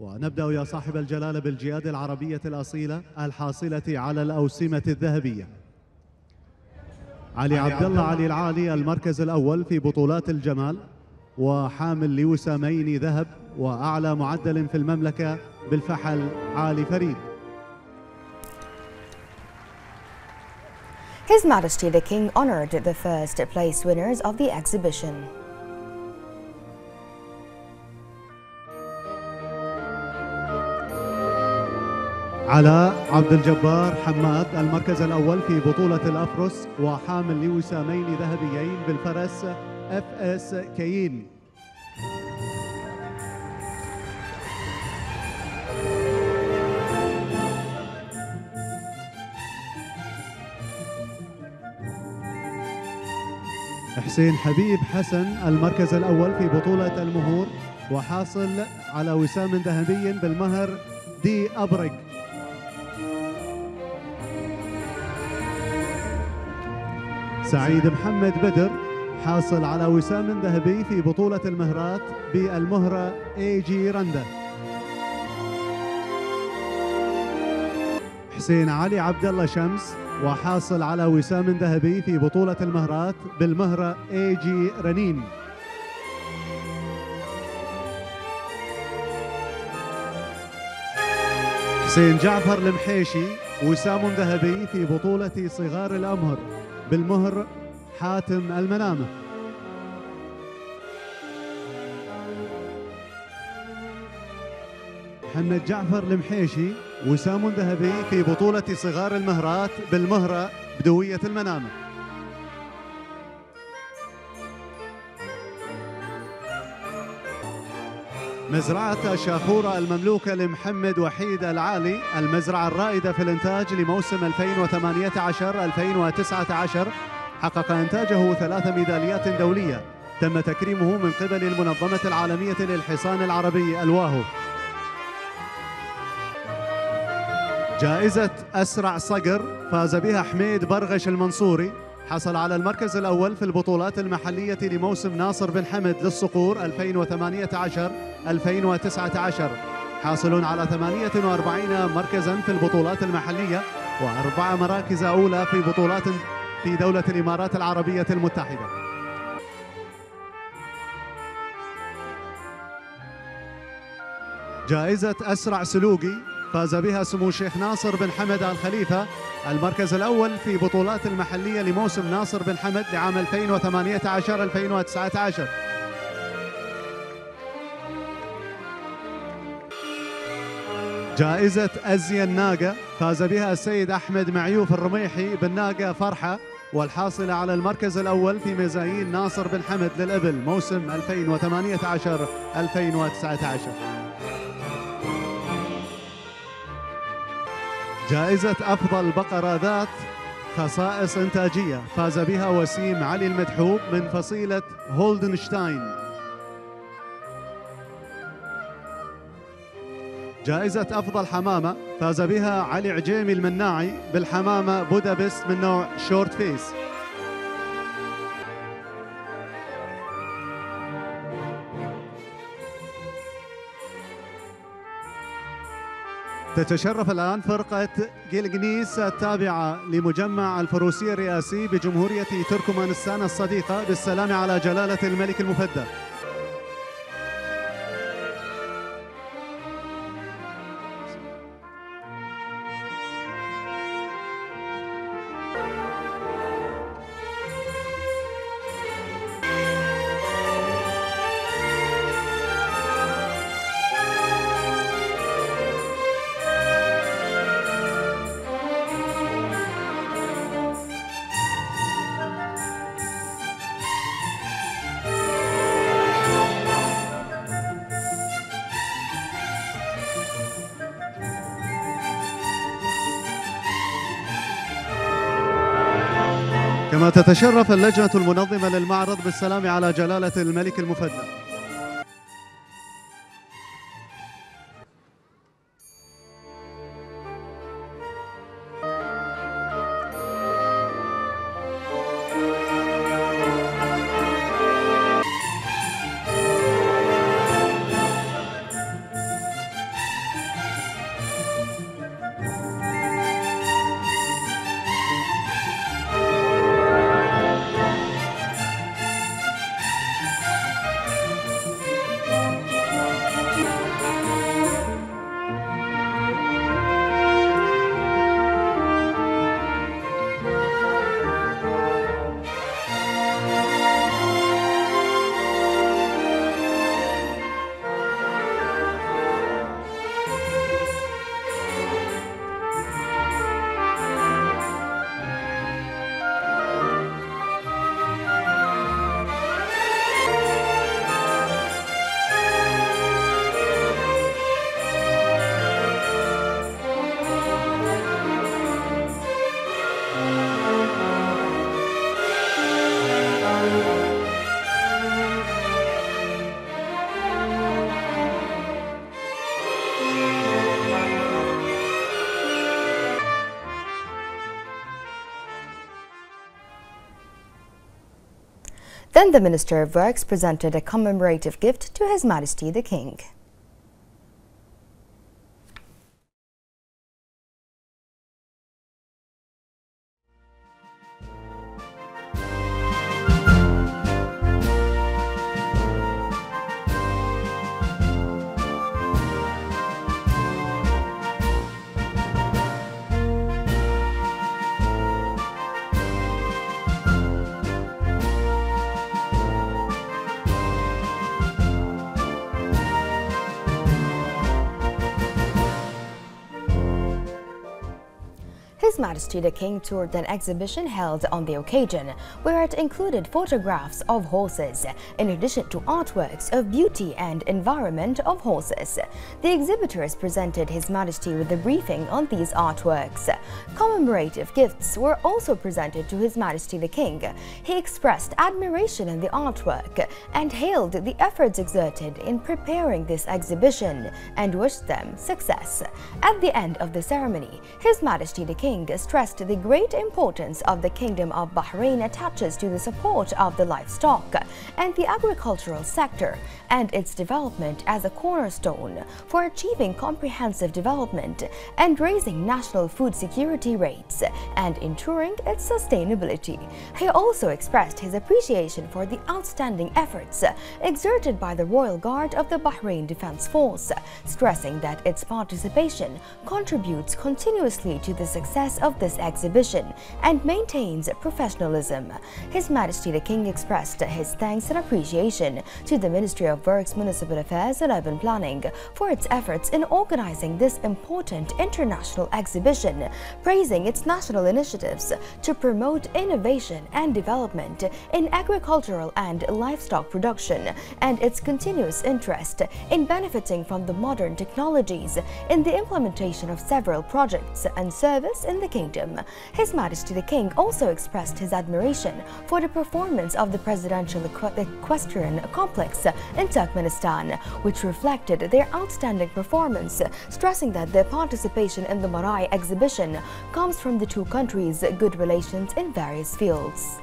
ونبدأ يا صاحب الجلالة بالجياد العربية الأصيلة الحاصلة على الأوسمة الذهبية. علي عبد الله علي العالي المركز الأول في بطولات الجمال وحامل لوسامين ذهب وأعلى معدل في المملكة بالفحل علي فريد. His Majesty the King honored the first place winners of the exhibition. علاء عبد الجبار حماد المركز الأول في بطولة الأفرس وحامل لوسامين ذهبيين بالفرس اف اس كايين حسين حبيب حسن المركز الأول في بطولة المهور وحاصل على وسام ذهبي بالمهر دي أبرق سعيد محمد بدر حاصل على وسام ذهبي في بطولة المهرات بالمهرة اي جي رندا. حسين علي عبد الله شمس وحاصل على وسام ذهبي في بطولة المهرات بالمهرة اي جي رنين. حسين جعفر المحيشي وسام ذهبي في بطولة صغار الأمهر. بالمهر حاتم المنامة. محمد جعفر المحيشي وسام ذهبي في بطولة صغار المهرات بالمهرة بدوية المنامة. مزرعة شاخورة المملوكة لمحمد وحيد العالي المزرعة الرائدة في الإنتاج لموسم 2018-2019 حقق إنتاجه ثلاث ميداليات دولية تم تكريمه من قبل المنظمة العالمية للحصان العربي الواهو. جائزة أسرع صقر فاز بها حميد برغش المنصوري حصل على المركز الأول في البطولات المحلية لموسم ناصر بن حمد للصقور 2018-2019 حاصل على 48 مركزا في البطولات المحلية وأربع مراكز أولى في بطولات في دولة الإمارات العربية المتحدة. جائزة أسرع سلوقي فاز بها سمو الشيخ ناصر بن حمد آل خليفة المركز الأول في بطولات المحلية لموسم ناصر بن حمد لعام 2018-2019 جائزة أزيا الناقة فاز بها السيد أحمد معيوف الرميحي بالناقة فرحة والحاصلة على المركز الأول في ميزانين ناصر بن حمد للإبل موسم 2018-2019 جائزة أفضل بقرة ذات خصائص إنتاجية. فاز بها وسيم علي المدحوب من فصيلة هولدنشتاين. جائزة أفضل حمامة فاز بها علي عجيمي المناعي بالحمامة بودابست من نوع شورت فيس. تتشرف الآن فرقة جيلجنيس التابعة لمجمع الفروسية الرئاسي بجمهورية تركمانستان الصديقة بالسلام على جلالة الملك المفدى. كما تتشرف اللجنة المنظمة للمعرض بالسلام على جلالة الملك المفدى. Then the Minister of Works presented a commemorative gift to His Majesty the King. Majesty the King toured an exhibition held on the occasion, where it included photographs of horses, in addition to artworks of beauty and environment of horses. The exhibitors presented His Majesty with a briefing on these artworks. Commemorative gifts were also presented to His Majesty the King. He expressed admiration in the artwork and hailed the efforts exerted in preparing this exhibition and wished them success. At the end of the ceremony, His Majesty the King stressed the great importance of the Kingdom of Bahrain attaches to the support of the livestock and the agricultural sector and its development as a cornerstone for achieving comprehensive development and raising national food security rates and ensuring its sustainability. He also expressed his appreciation for the outstanding efforts exerted by the Royal Guard of the Bahrain Defense Force, stressing that its participation contributes continuously to the success of this exhibition and maintains professionalism. His Majesty the King expressed his thanks and appreciation to the Ministry of Works, Municipal Affairs and Urban Planning for its efforts in organizing this important international exhibition, praising its national initiatives to promote innovation and development in agricultural and livestock production and its continuous interest in benefiting from the modern technologies in the implementation of several projects and service in the kingdom. His Majesty the King also expressed his admiration for the performance of the presidential equestrian complex in Turkmenistan, which reflected their outstanding performance, stressing that their participation in the Marai exhibition comes from the two countries' good relations in various fields.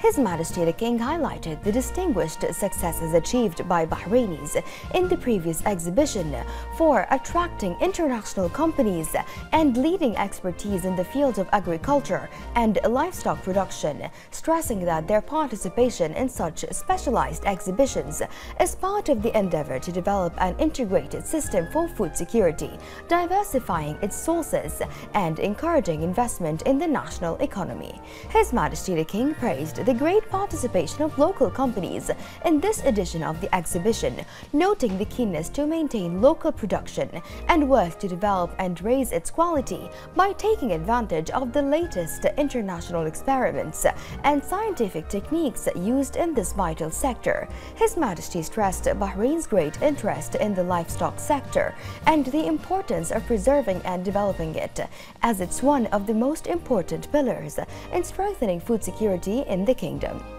His Majesty the King highlighted the distinguished successes achieved by Bahrainis in the previous exhibition for attracting international companies and leading expertise in the field of agriculture and livestock production, stressing that their participation in such specialized exhibitions is part of the endeavor to develop an integrated system for food security, diversifying its sources and encouraging investment in the national economy. His Majesty the King praised the great participation of local companies in this edition of the exhibition, noting the keenness to maintain local production and work to develop and raise its quality by taking advantage of the latest international experiments and scientific techniques used in this vital sector. His Majesty stressed Bahrain's great interest in the livestock sector and the importance of preserving and developing it, as it's one of the most important pillars in strengthening food security in the kingdom.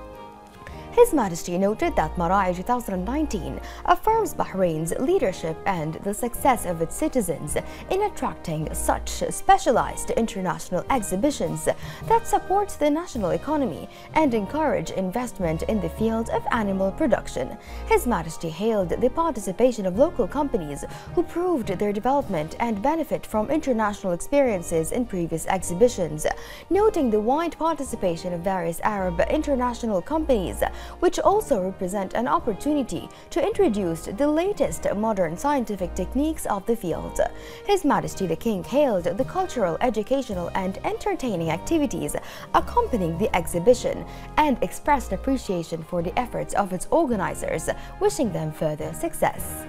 His Majesty noted that Marai 2019 affirms Bahrain's leadership and the success of its citizens in attracting such specialized international exhibitions that support the national economy and encourage investment in the field of animal production. His Majesty hailed the participation of local companies who proved their development and benefit from international experiences in previous exhibitions, noting the wide participation of various Arab international companies which also represent an opportunity to introduce the latest modern scientific techniques of the field. His Majesty the King hailed the cultural, educational and entertaining activities accompanying the exhibition and expressed appreciation for the efforts of its organizers, wishing them further success.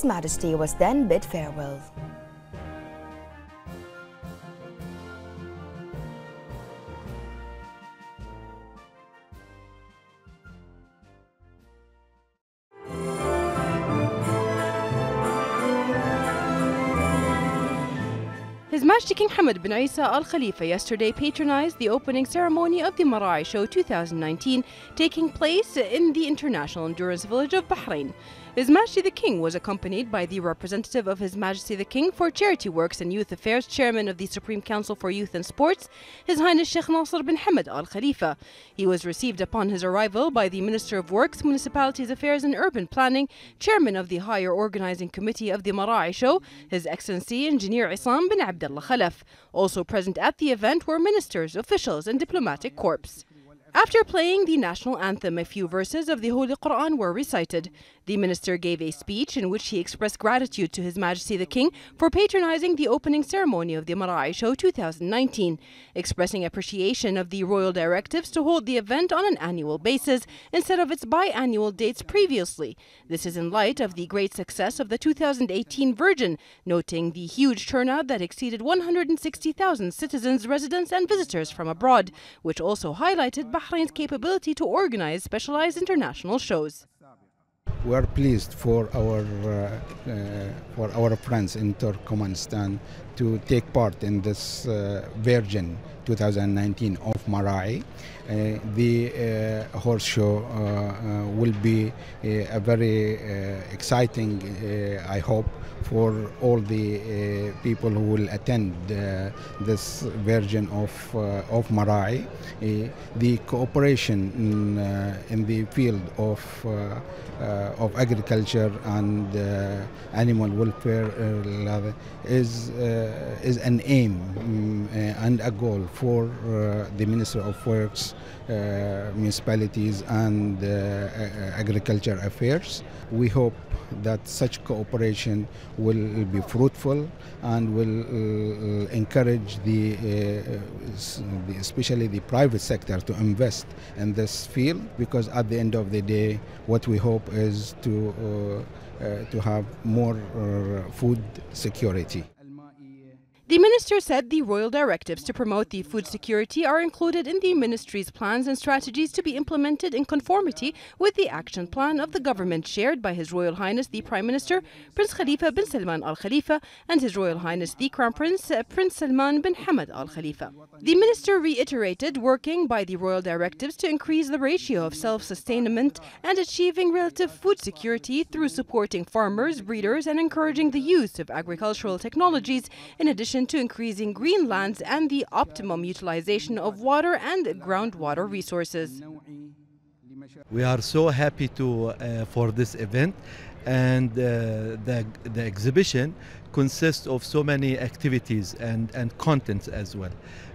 His Majesty was then bid farewell. His Majesty King Hamad bin Isa Al Khalifa yesterday patronized the opening ceremony of the Marai Show 2019 taking place in the International Endurance Village of Bahrain. His Majesty the King was accompanied by the representative of His Majesty the King for Charity Works and Youth Affairs, Chairman of the Supreme Council for Youth and Sports, His Highness Sheikh Nasser bin Hamad Al Khalifa. He was received upon his arrival by the Minister of Works, Municipalities Affairs and Urban Planning, Chairman of the Higher Organizing Committee of the Marai Show, His Excellency Engineer Essam bin Abdullah Khalaf. Also present at the event were ministers, officials, and diplomatic corps. After playing the national anthem, a few verses of the Holy Quran were recited. The minister gave a speech in which he expressed gratitude to His Majesty the King for patronizing the opening ceremony of the Marai Show 2019, expressing appreciation of the royal directives to hold the event on an annual basis instead of its biannual dates previously. This is in light of the great success of the 2018 Virgin, noting the huge turnout that exceeded 160,000 citizens, residents, and visitors from abroad, which also highlighted Bahrain's capability to organize specialized international shows. We are pleased for our uh, uh, for our friends in Turkmenistan to take part in this uh, Virgin 2019 of Marai. Uh, the uh, horse show will be a very exciting, I hope, for all the uh, people who will attend uh, this version of uh, of Marai. Uh, the cooperation in, uh, in the field of uh, of agriculture and animal welfare is is an aim mm, uh, and a goal for the Minister of Works, municipalities, and uh, uh, agriculture affairs. We hope that such cooperation will be fruitful and will uh, encourage the, uh, the especially the private sector to invest in this field because at the end of the day what we hope is to uh, uh, to have more uh, food security The minister said the royal directives to promote the food security are included in the ministry's plans and strategies to be implemented in conformity with the action plan of the government shared by His Royal Highness the Prime Minister Prince Khalifa bin Salman Al Khalifa and His Royal Highness the Crown Prince uh, Prince Salman bin Hamad Al Khalifa. The minister reiterated working by the royal directives to increase the ratio of self-sustainment and achieving relative food security through supporting farmers, breeders and encouraging the use of agricultural technologies in addition to increasing green lands and the optimum utilization of water and groundwater resources. We are so happy to uh, for this event, and uh, the the exhibition consists of so many activities and and contents as well.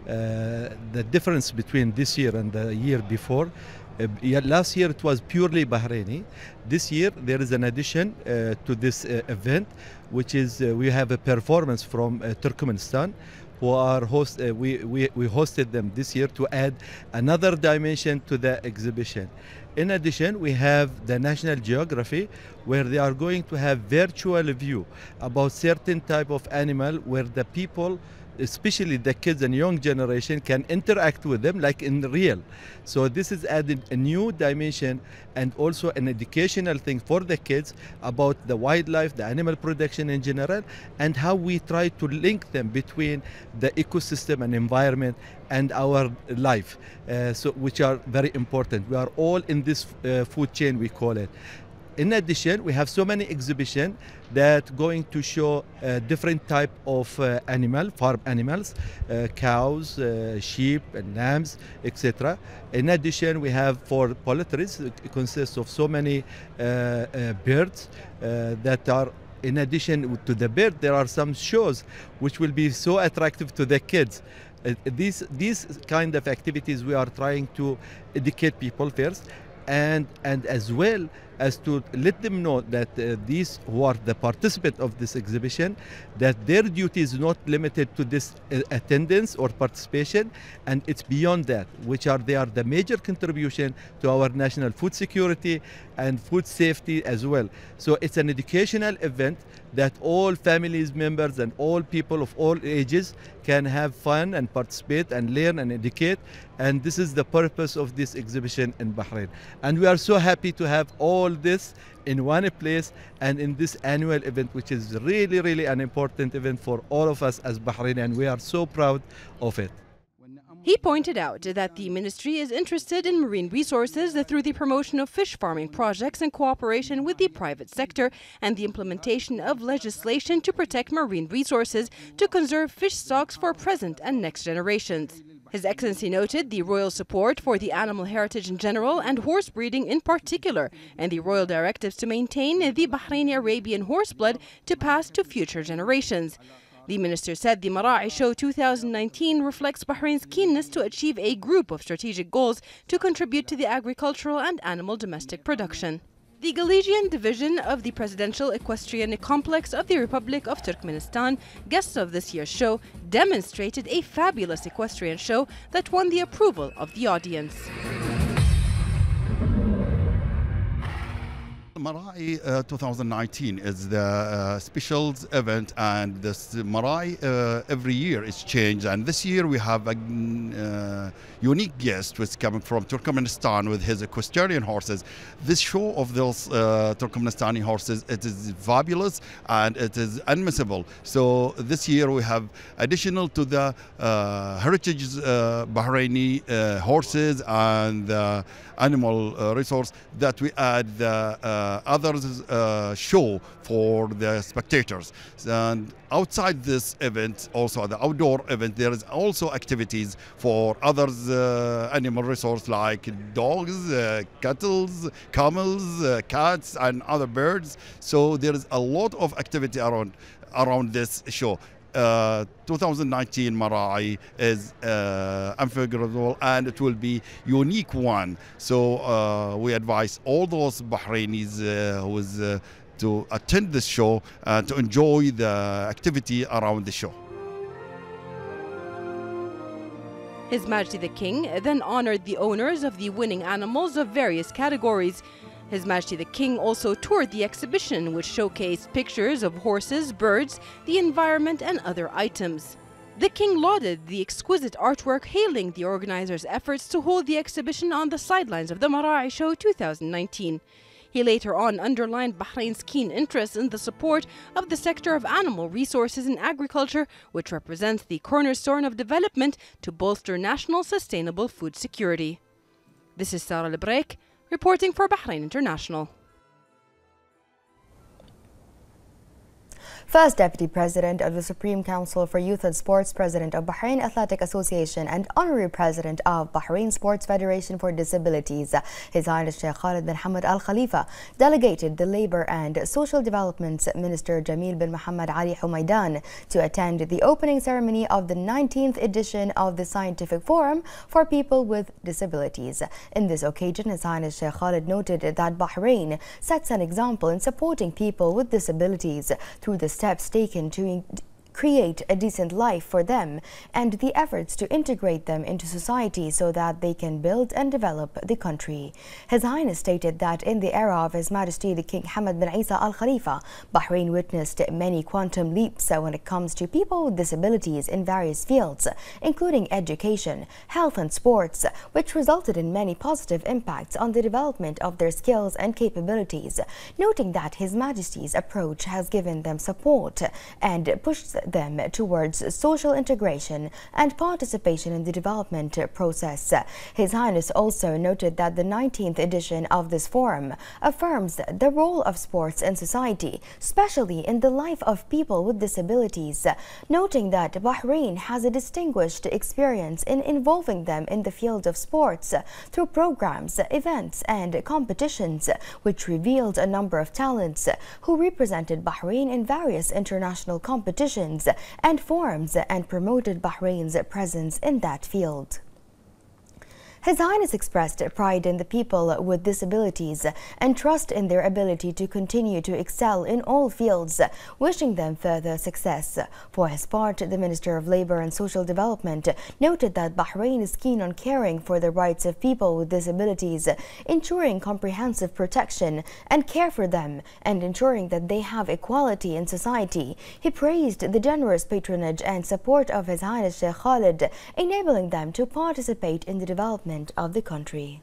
Uh, the difference between this year and the year before. Uh, last year it was purely Bahraini. This year there is an addition uh, to this uh, event, which is we have a performance from Turkmenistan, who are host. Uh, we, we we hosted them this year to add another dimension to the exhibition. In addition, we have the National Geography, where they are going to have virtual view about certain type of animal, where the people, especially the kids and young generation, can interact with them like in real. So this is added a new dimension and also an educational thing for the kids about the wildlife, the animal production in general, and how we try to link them between the ecosystem and environment and our life, uh, so which are very important. We are all in this uh, food chain, we call it. In addition, we have so many exhibition that going to show uh, different type of uh, animal, farm animals, uh, cows, uh, sheep, and lambs, etc. In addition, we have for poultries, it consists of so many uh, uh, birds that are in addition to the bird, there are some shows which will be so attractive to the kids. These these kind of activities we are trying to educate people first, and and as well as to let them know that uh, these who are the participants of this exhibition, that their duty is not limited to this uh, attendance or participation, and it's beyond that, which are they are the major contribution to our national food security and food safety as well. So it's an educational event that all families members and all people of all ages can have fun and participate and learn and educate and this is the purpose of this exhibition in Bahrain and we are so happy to have all this in one place and in this annual event which is really really an important event for all of us as Bahrain and we are so proud of it he pointed out that the ministry is interested in marine resources through the promotion of fish farming projects in cooperation with the private sector and the implementation of legislation to protect marine resources to conserve fish stocks for present and next generations. His Excellency noted the royal support for the animal heritage in general and horse breeding in particular, and the royal directives to maintain the Bahraini Arabian horse blood to pass to future generations. The minister said the Mara'i Show 2019 reflects Bahrain's keenness to achieve a group of strategic goals to contribute to the agricultural and animal domestic production. The Galician division of the Presidential Equestrian Complex of the Republic of Turkmenistan, guests of this year's show, demonstrated a fabulous equestrian show that won the approval of the audience. Marai uh, 2019 is the uh, specials event and this Marai uh, every year is changed and this year we have a uh, unique guest who's coming from Turkmenistan with his equestrian horses. This show of those uh, Turkmenistani horses it is fabulous and it is unmissable. So this year we have additional to the uh, heritage Bahraini horses and animal resource that we add the uh, others uh, show for the spectators. And outside this event, also the outdoor event, there is also activities for other uh, animal resource like dogs, cattle, camels, cats, and other birds. So there is a lot of activity around around this show. Uh, 2019 Marai is uh, unforgettable and it will be unique one. So uh, we advise all those Bahrainis uh, who is uh, to attend this show and to enjoy the activity around the show. His Majesty the King then honored the owners of the winning animals of various categories. His Majesty the King also toured the exhibition, which showcased pictures of horses, birds, the environment, and other items. The King lauded the exquisite artwork, hailing the organizers' efforts to hold the exhibition on the sidelines of the Mara'i Show 2019. He later on underlined Bahrain's keen interest in the support of the sector of animal resources and agriculture, which represents the cornerstone of development to bolster national sustainable food security. This is Sarah Lebrek, reporting for Bahrain International. First Deputy President of the Supreme Council for Youth and Sports, President of Bahrain Athletic Association, and Honorary President of Bahrain Sports Federation for Disabilities, His Highness Sheikh Khalid bin Hamad Al Khalifa, delegated the Labour and Social Development Minister Jamil bin Muhammad Ali Humaidan to attend the opening ceremony of the 19th edition of the Scientific Forum for People with Disabilities. In this occasion, His Highness Sheikh Khalid noted that Bahrain sets an example in supporting people with disabilities through the steps taken to create a decent life for them and the efforts to integrate them into society so that they can build and develop the country. His Highness stated that in the era of His Majesty the King Hamad bin Isa Al Khalifa, Bahrain witnessed many quantum leaps when it comes to people with disabilities in various fields, including education, health and sports, which resulted in many positive impacts on the development of their skills and capabilities, noting that His Majesty's approach has given them support and pushed them towards social integration and participation in the development process. His Highness also noted that the 19th edition of this forum affirms the role of sports in society, especially in the life of people with disabilities, noting that Bahrain has a distinguished experience in involving them in the field of sports through programs, events, and competitions, which revealed a number of talents who represented Bahrain in various international competitions and forms and promoted Bahrain's presence in that field. His Highness expressed pride in the people with disabilities and trust in their ability to continue to excel in all fields, wishing them further success. For his part, the Minister of Labour and Social Development noted that Bahrain is keen on caring for the rights of people with disabilities, ensuring comprehensive protection and care for them, and ensuring that they have equality in society. He praised the generous patronage and support of His Highness Sheikh Khalid, enabling them to participate in the development of the country.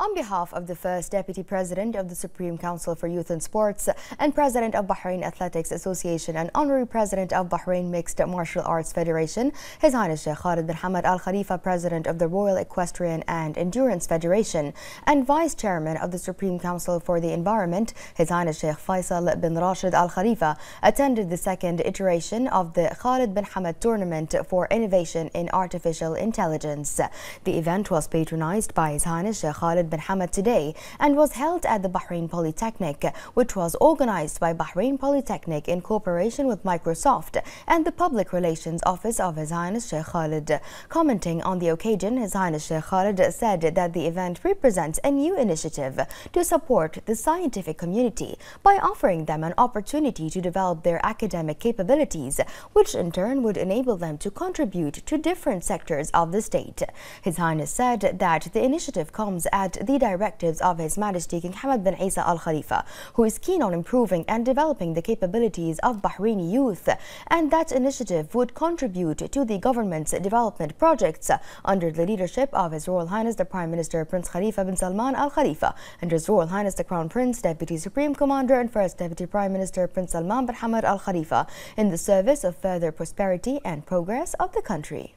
On behalf of the first Deputy President of the Supreme Council for Youth and Sports and President of Bahrain Athletics Association and Honorary President of Bahrain Mixed Martial Arts Federation, His Highness Sheikh Khalid bin Hamad Al Khalifa, President of the Royal Equestrian and Endurance Federation and Vice Chairman of the Supreme Council for the Environment, His Highness Sheikh Faisal bin Rashid Al Khalifa, attended the second iteration of the Khalid bin Hamad Tournament for Innovation in Artificial Intelligence. The event was patronized by His Highness Sheikh Khalid bin Hamad today and was held at the Bahrain Polytechnic, which was organized by Bahrain Polytechnic in cooperation with Microsoft and the Public Relations Office of His Highness Sheikh Khalid. Commenting on the occasion, His Highness Sheikh Khalid said that the event represents a new initiative to support the scientific community by offering them an opportunity to develop their academic capabilities, which in turn would enable them to contribute to different sectors of the state. His Highness said that the initiative comes at the directives of His Majesty King Hamad bin Isa Al Khalifa, who is keen on improving and developing the capabilities of Bahraini youth, and that initiative would contribute to the government's development projects under the leadership of His Royal Highness the Prime Minister Prince Khalifa bin Salman Al Khalifa and His Royal Highness the Crown Prince, Deputy Supreme Commander and First Deputy Prime Minister Prince Salman bin Hamad Al Khalifa in the service of further prosperity and progress of the country.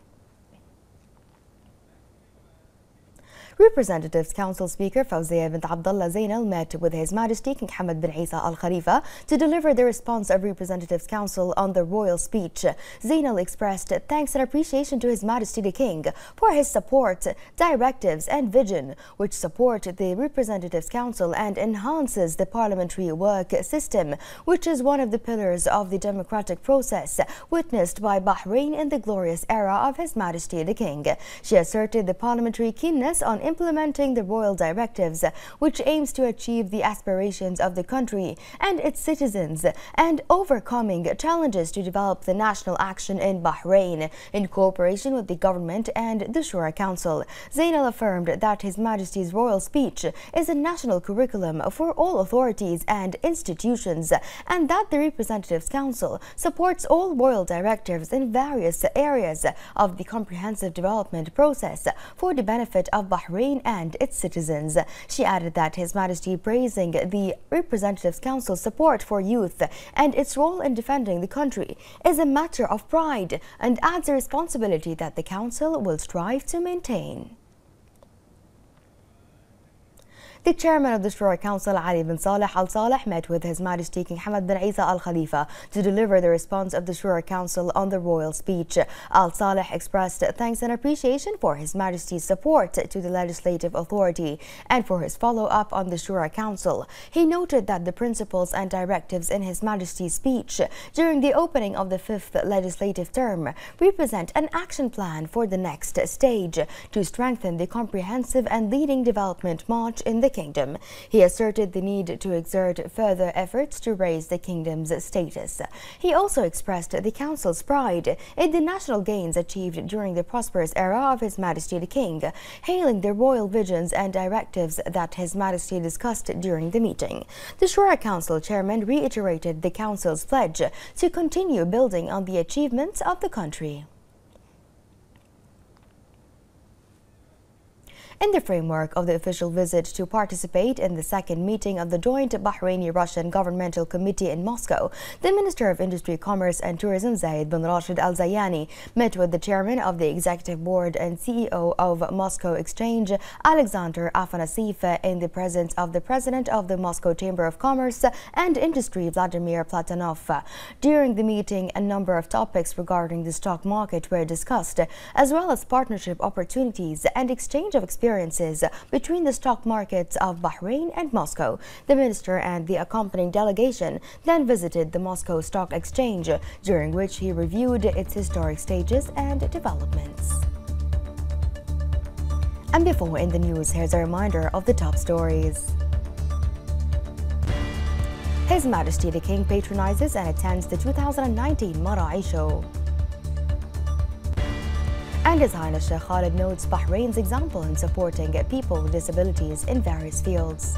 Representatives Council Speaker Fawzia bint Abdullah Zainal met with His Majesty King Hamad bin Isa Al Khalifa to deliver the response of Representatives Council on the royal speech. Zainal expressed thanks and appreciation to His Majesty the King for his support, directives, and vision, which support the Representatives Council and enhances the parliamentary work system, which is one of the pillars of the democratic process witnessed by Bahrain in the glorious era of His Majesty the King. She asserted the parliamentary keenness on implementing the royal directives, which aims to achieve the aspirations of the country and its citizens and overcoming challenges to develop the national action in Bahrain in cooperation with the government and the Shura Council. Zainal affirmed that His Majesty's royal speech is a national curriculum for all authorities and institutions and that the Representatives Council supports all royal directives in various areas of the comprehensive development process for the benefit of Bahrain and its citizens. She added that His Majesty praising the Representatives Council's support for youth and its role in defending the country is a matter of pride and adds a responsibility that the Council will strive to maintain. The chairman of the Shura Council, Ali bin Saleh Al Saleh, met with His Majesty King Hamad bin Isa Al Khalifa to deliver the response of the Shura Council on the royal speech. Al Saleh expressed thanks and appreciation for His Majesty's support to the legislative authority and for his follow up on the Shura Council. He noted that the principles and directives in His Majesty's speech during the opening of the fifth legislative term represent an action plan for the next stage to strengthen the comprehensive and leading development march in the kingdom. He asserted the need to exert further efforts to raise the kingdom's status. He also expressed the council's pride in the national gains achieved during the prosperous era of His Majesty the King, hailing the royal visions and directives that His Majesty discussed during the meeting. The Shura Council chairman reiterated the council's pledge to continue building on the achievements of the country. In the framework of the official visit to participate in the second meeting of the joint Bahraini-Russian Governmental Committee in Moscow. The Minister of Industry, Commerce and Tourism, Zaid bin Rashid Al Zayani, met with the chairman of the executive board and CEO of Moscow Exchange, Alexander Afanasiev, in the presence of the president of the Moscow Chamber of Commerce and Industry, Vladimir Platonov. During the meeting, a number of topics regarding the stock market were discussed, as well as partnership opportunities and exchange of experience between the stock markets of Bahrain and Moscow. The minister and the accompanying delegation then visited the Moscow Stock Exchange, during which he reviewed its historic stages and developments. And before in the news, here's a reminder of the top stories. His Majesty the King patronizes and attends the 2019 Mara'i Show. And His Highness Sheikh Khalid notes Bahrain's example in supporting people with disabilities in various fields.